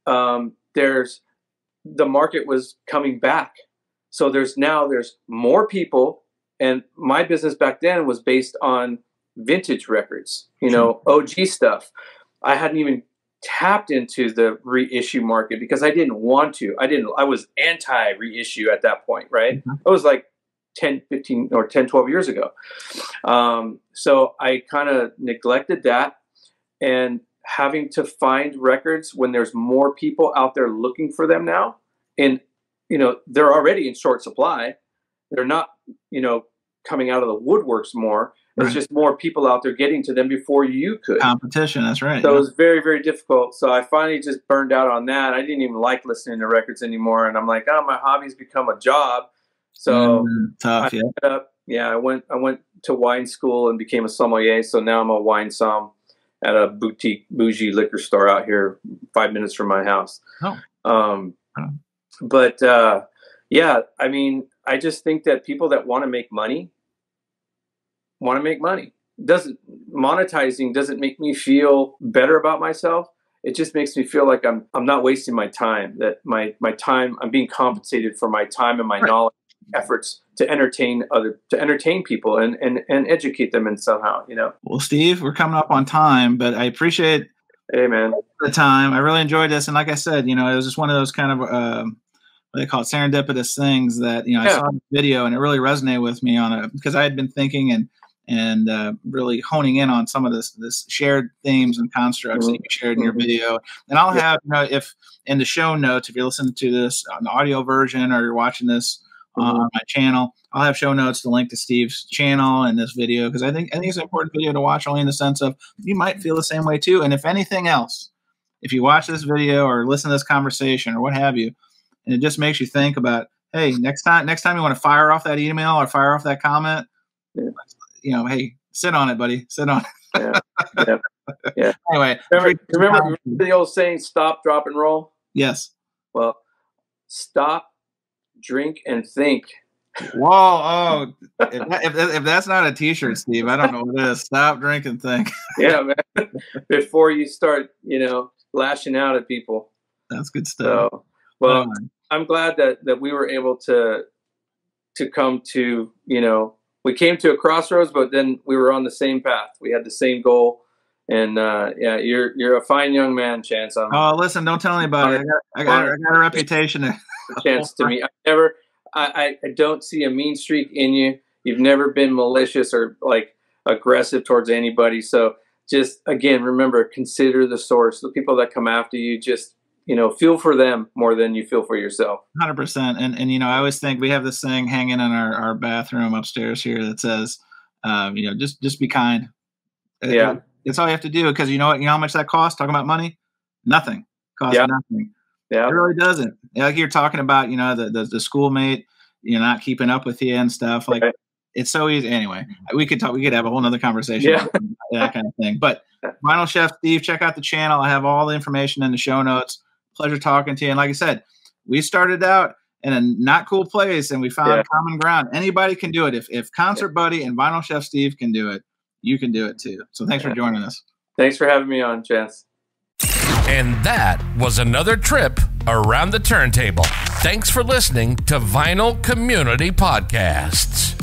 C: um, there's the market was coming back, so there's now there's more people, and my business back then was based on vintage records, you know, OG stuff. I hadn't even tapped into the reissue market because I didn't want to. I didn't, I was anti reissue at that point, right? Mm-hmm. It was like 10, 15 or 10, 12 years ago. Um, so I kind of neglected that and having to find records when there's more people out there looking for them now, and you know they're already in short supply. They're not, you know, coming out of the woodworks more. It's
B: Right.
C: just more people out there getting to them before you could.
B: Competition. That's right.
C: So it was very, very difficult. So I finally just burned out on that. I didn't even like listening to records anymore. And I'm like, oh, my hobby's become a job. So
B: Mm, tough. Yeah.
C: up, yeah, I went I went to wine school and became a sommelier. So now I'm a wine som at a boutique bougie liquor store out here, five minutes from my house.
B: Oh.
C: Um, but uh, yeah, I mean, I just think that people that want to make money want to make money. Doesn't monetizing doesn't make me feel better about myself. It just makes me feel like I'm I'm not wasting my time. That my my time I'm being compensated for my time and my
B: Right.
C: knowledge efforts to entertain other to entertain people and and and educate them in somehow. You know,
B: Well, Steve, we're coming up on time, but I appreciate
C: hey man,
B: the time. I really enjoyed this, and like I said, you know, it was just one of those kind of um, what they call it serendipitous things that you know I saw the video and it really resonated with me on it because I had been thinking and and uh, really honing in on some of this this shared themes and constructs that you shared in your
C: Mhm.
B: video. And I'll have you know if in the show notes if you're listening to this on the audio version or you're watching this uh, on my channel, I'll have show notes to link to Steve's channel and this video because I think I think it's an important video to watch only in the sense of you might feel the same way too. And if anything else, if you watch this video or listen to this conversation or what have you, and it just makes you think about, hey, next time next time you want to fire off that email or fire off that comment,
C: Yeah.
B: You know, hey, sit on it, buddy, sit on. it.
C: Yeah. Yeah. Yeah.
B: Anyway,
C: remember, remember, remember the old saying, "Stop, drop, and roll."
B: yes.
C: Well, stop, drink, and think.
B: Whoa, oh, if, that, if, if that's not a T-shirt, Steve, I don't know what it is. Stop, drink, and think.
C: Yeah, man. Before you start, you know, lashing out at people.
B: That's good stuff.
C: So, well,
B: Um,
C: I'm glad that that we were able to to come to you know we came to a crossroads, but then we were on the same path. We had the same goal, and uh, yeah, you're you're a fine young man, Chance. I'm
B: oh, listen, don't tell anybody. I got, I got, I got a reputation. To,
C: Chance to me. I never, I, I I don't see a mean streak in you. You've never been malicious or like aggressive towards anybody. So just again, remember, consider the source. The people that come after you, just you know, feel for them more than you feel for yourself.
B: Hundred percent, and and you know, I always think we have this thing hanging in our, our bathroom upstairs here that says, um, you know, just just be kind.
C: Yeah.
B: it- that's all you have to do because you know what, you know how much that costs. Talking about money, nothing costs
C: Yeah.
B: nothing.
C: Yeah.
B: It really doesn't. Like you're talking about, you know, the the, the schoolmate, you're not keeping up with you and stuff. Like
C: Right.
B: it's so easy. Anyway, we could talk. We could have a whole nother conversation.
C: Yeah.
B: that kind of thing. But Vinyl Chef Steve, check out the channel. I have all the information in the show notes. Pleasure talking to you. And like I said, we started out in a not cool place and we found
C: Yeah.
B: common ground. Anybody can do it. If if Concert Buddie and Vinyl Chef Steve can do it, you can do it too. So thanks for joining us.
C: Thanks for having me on, Chance.
A: And that was another trip around the turntable. Thanks for listening to Vinyl Community Podcasts.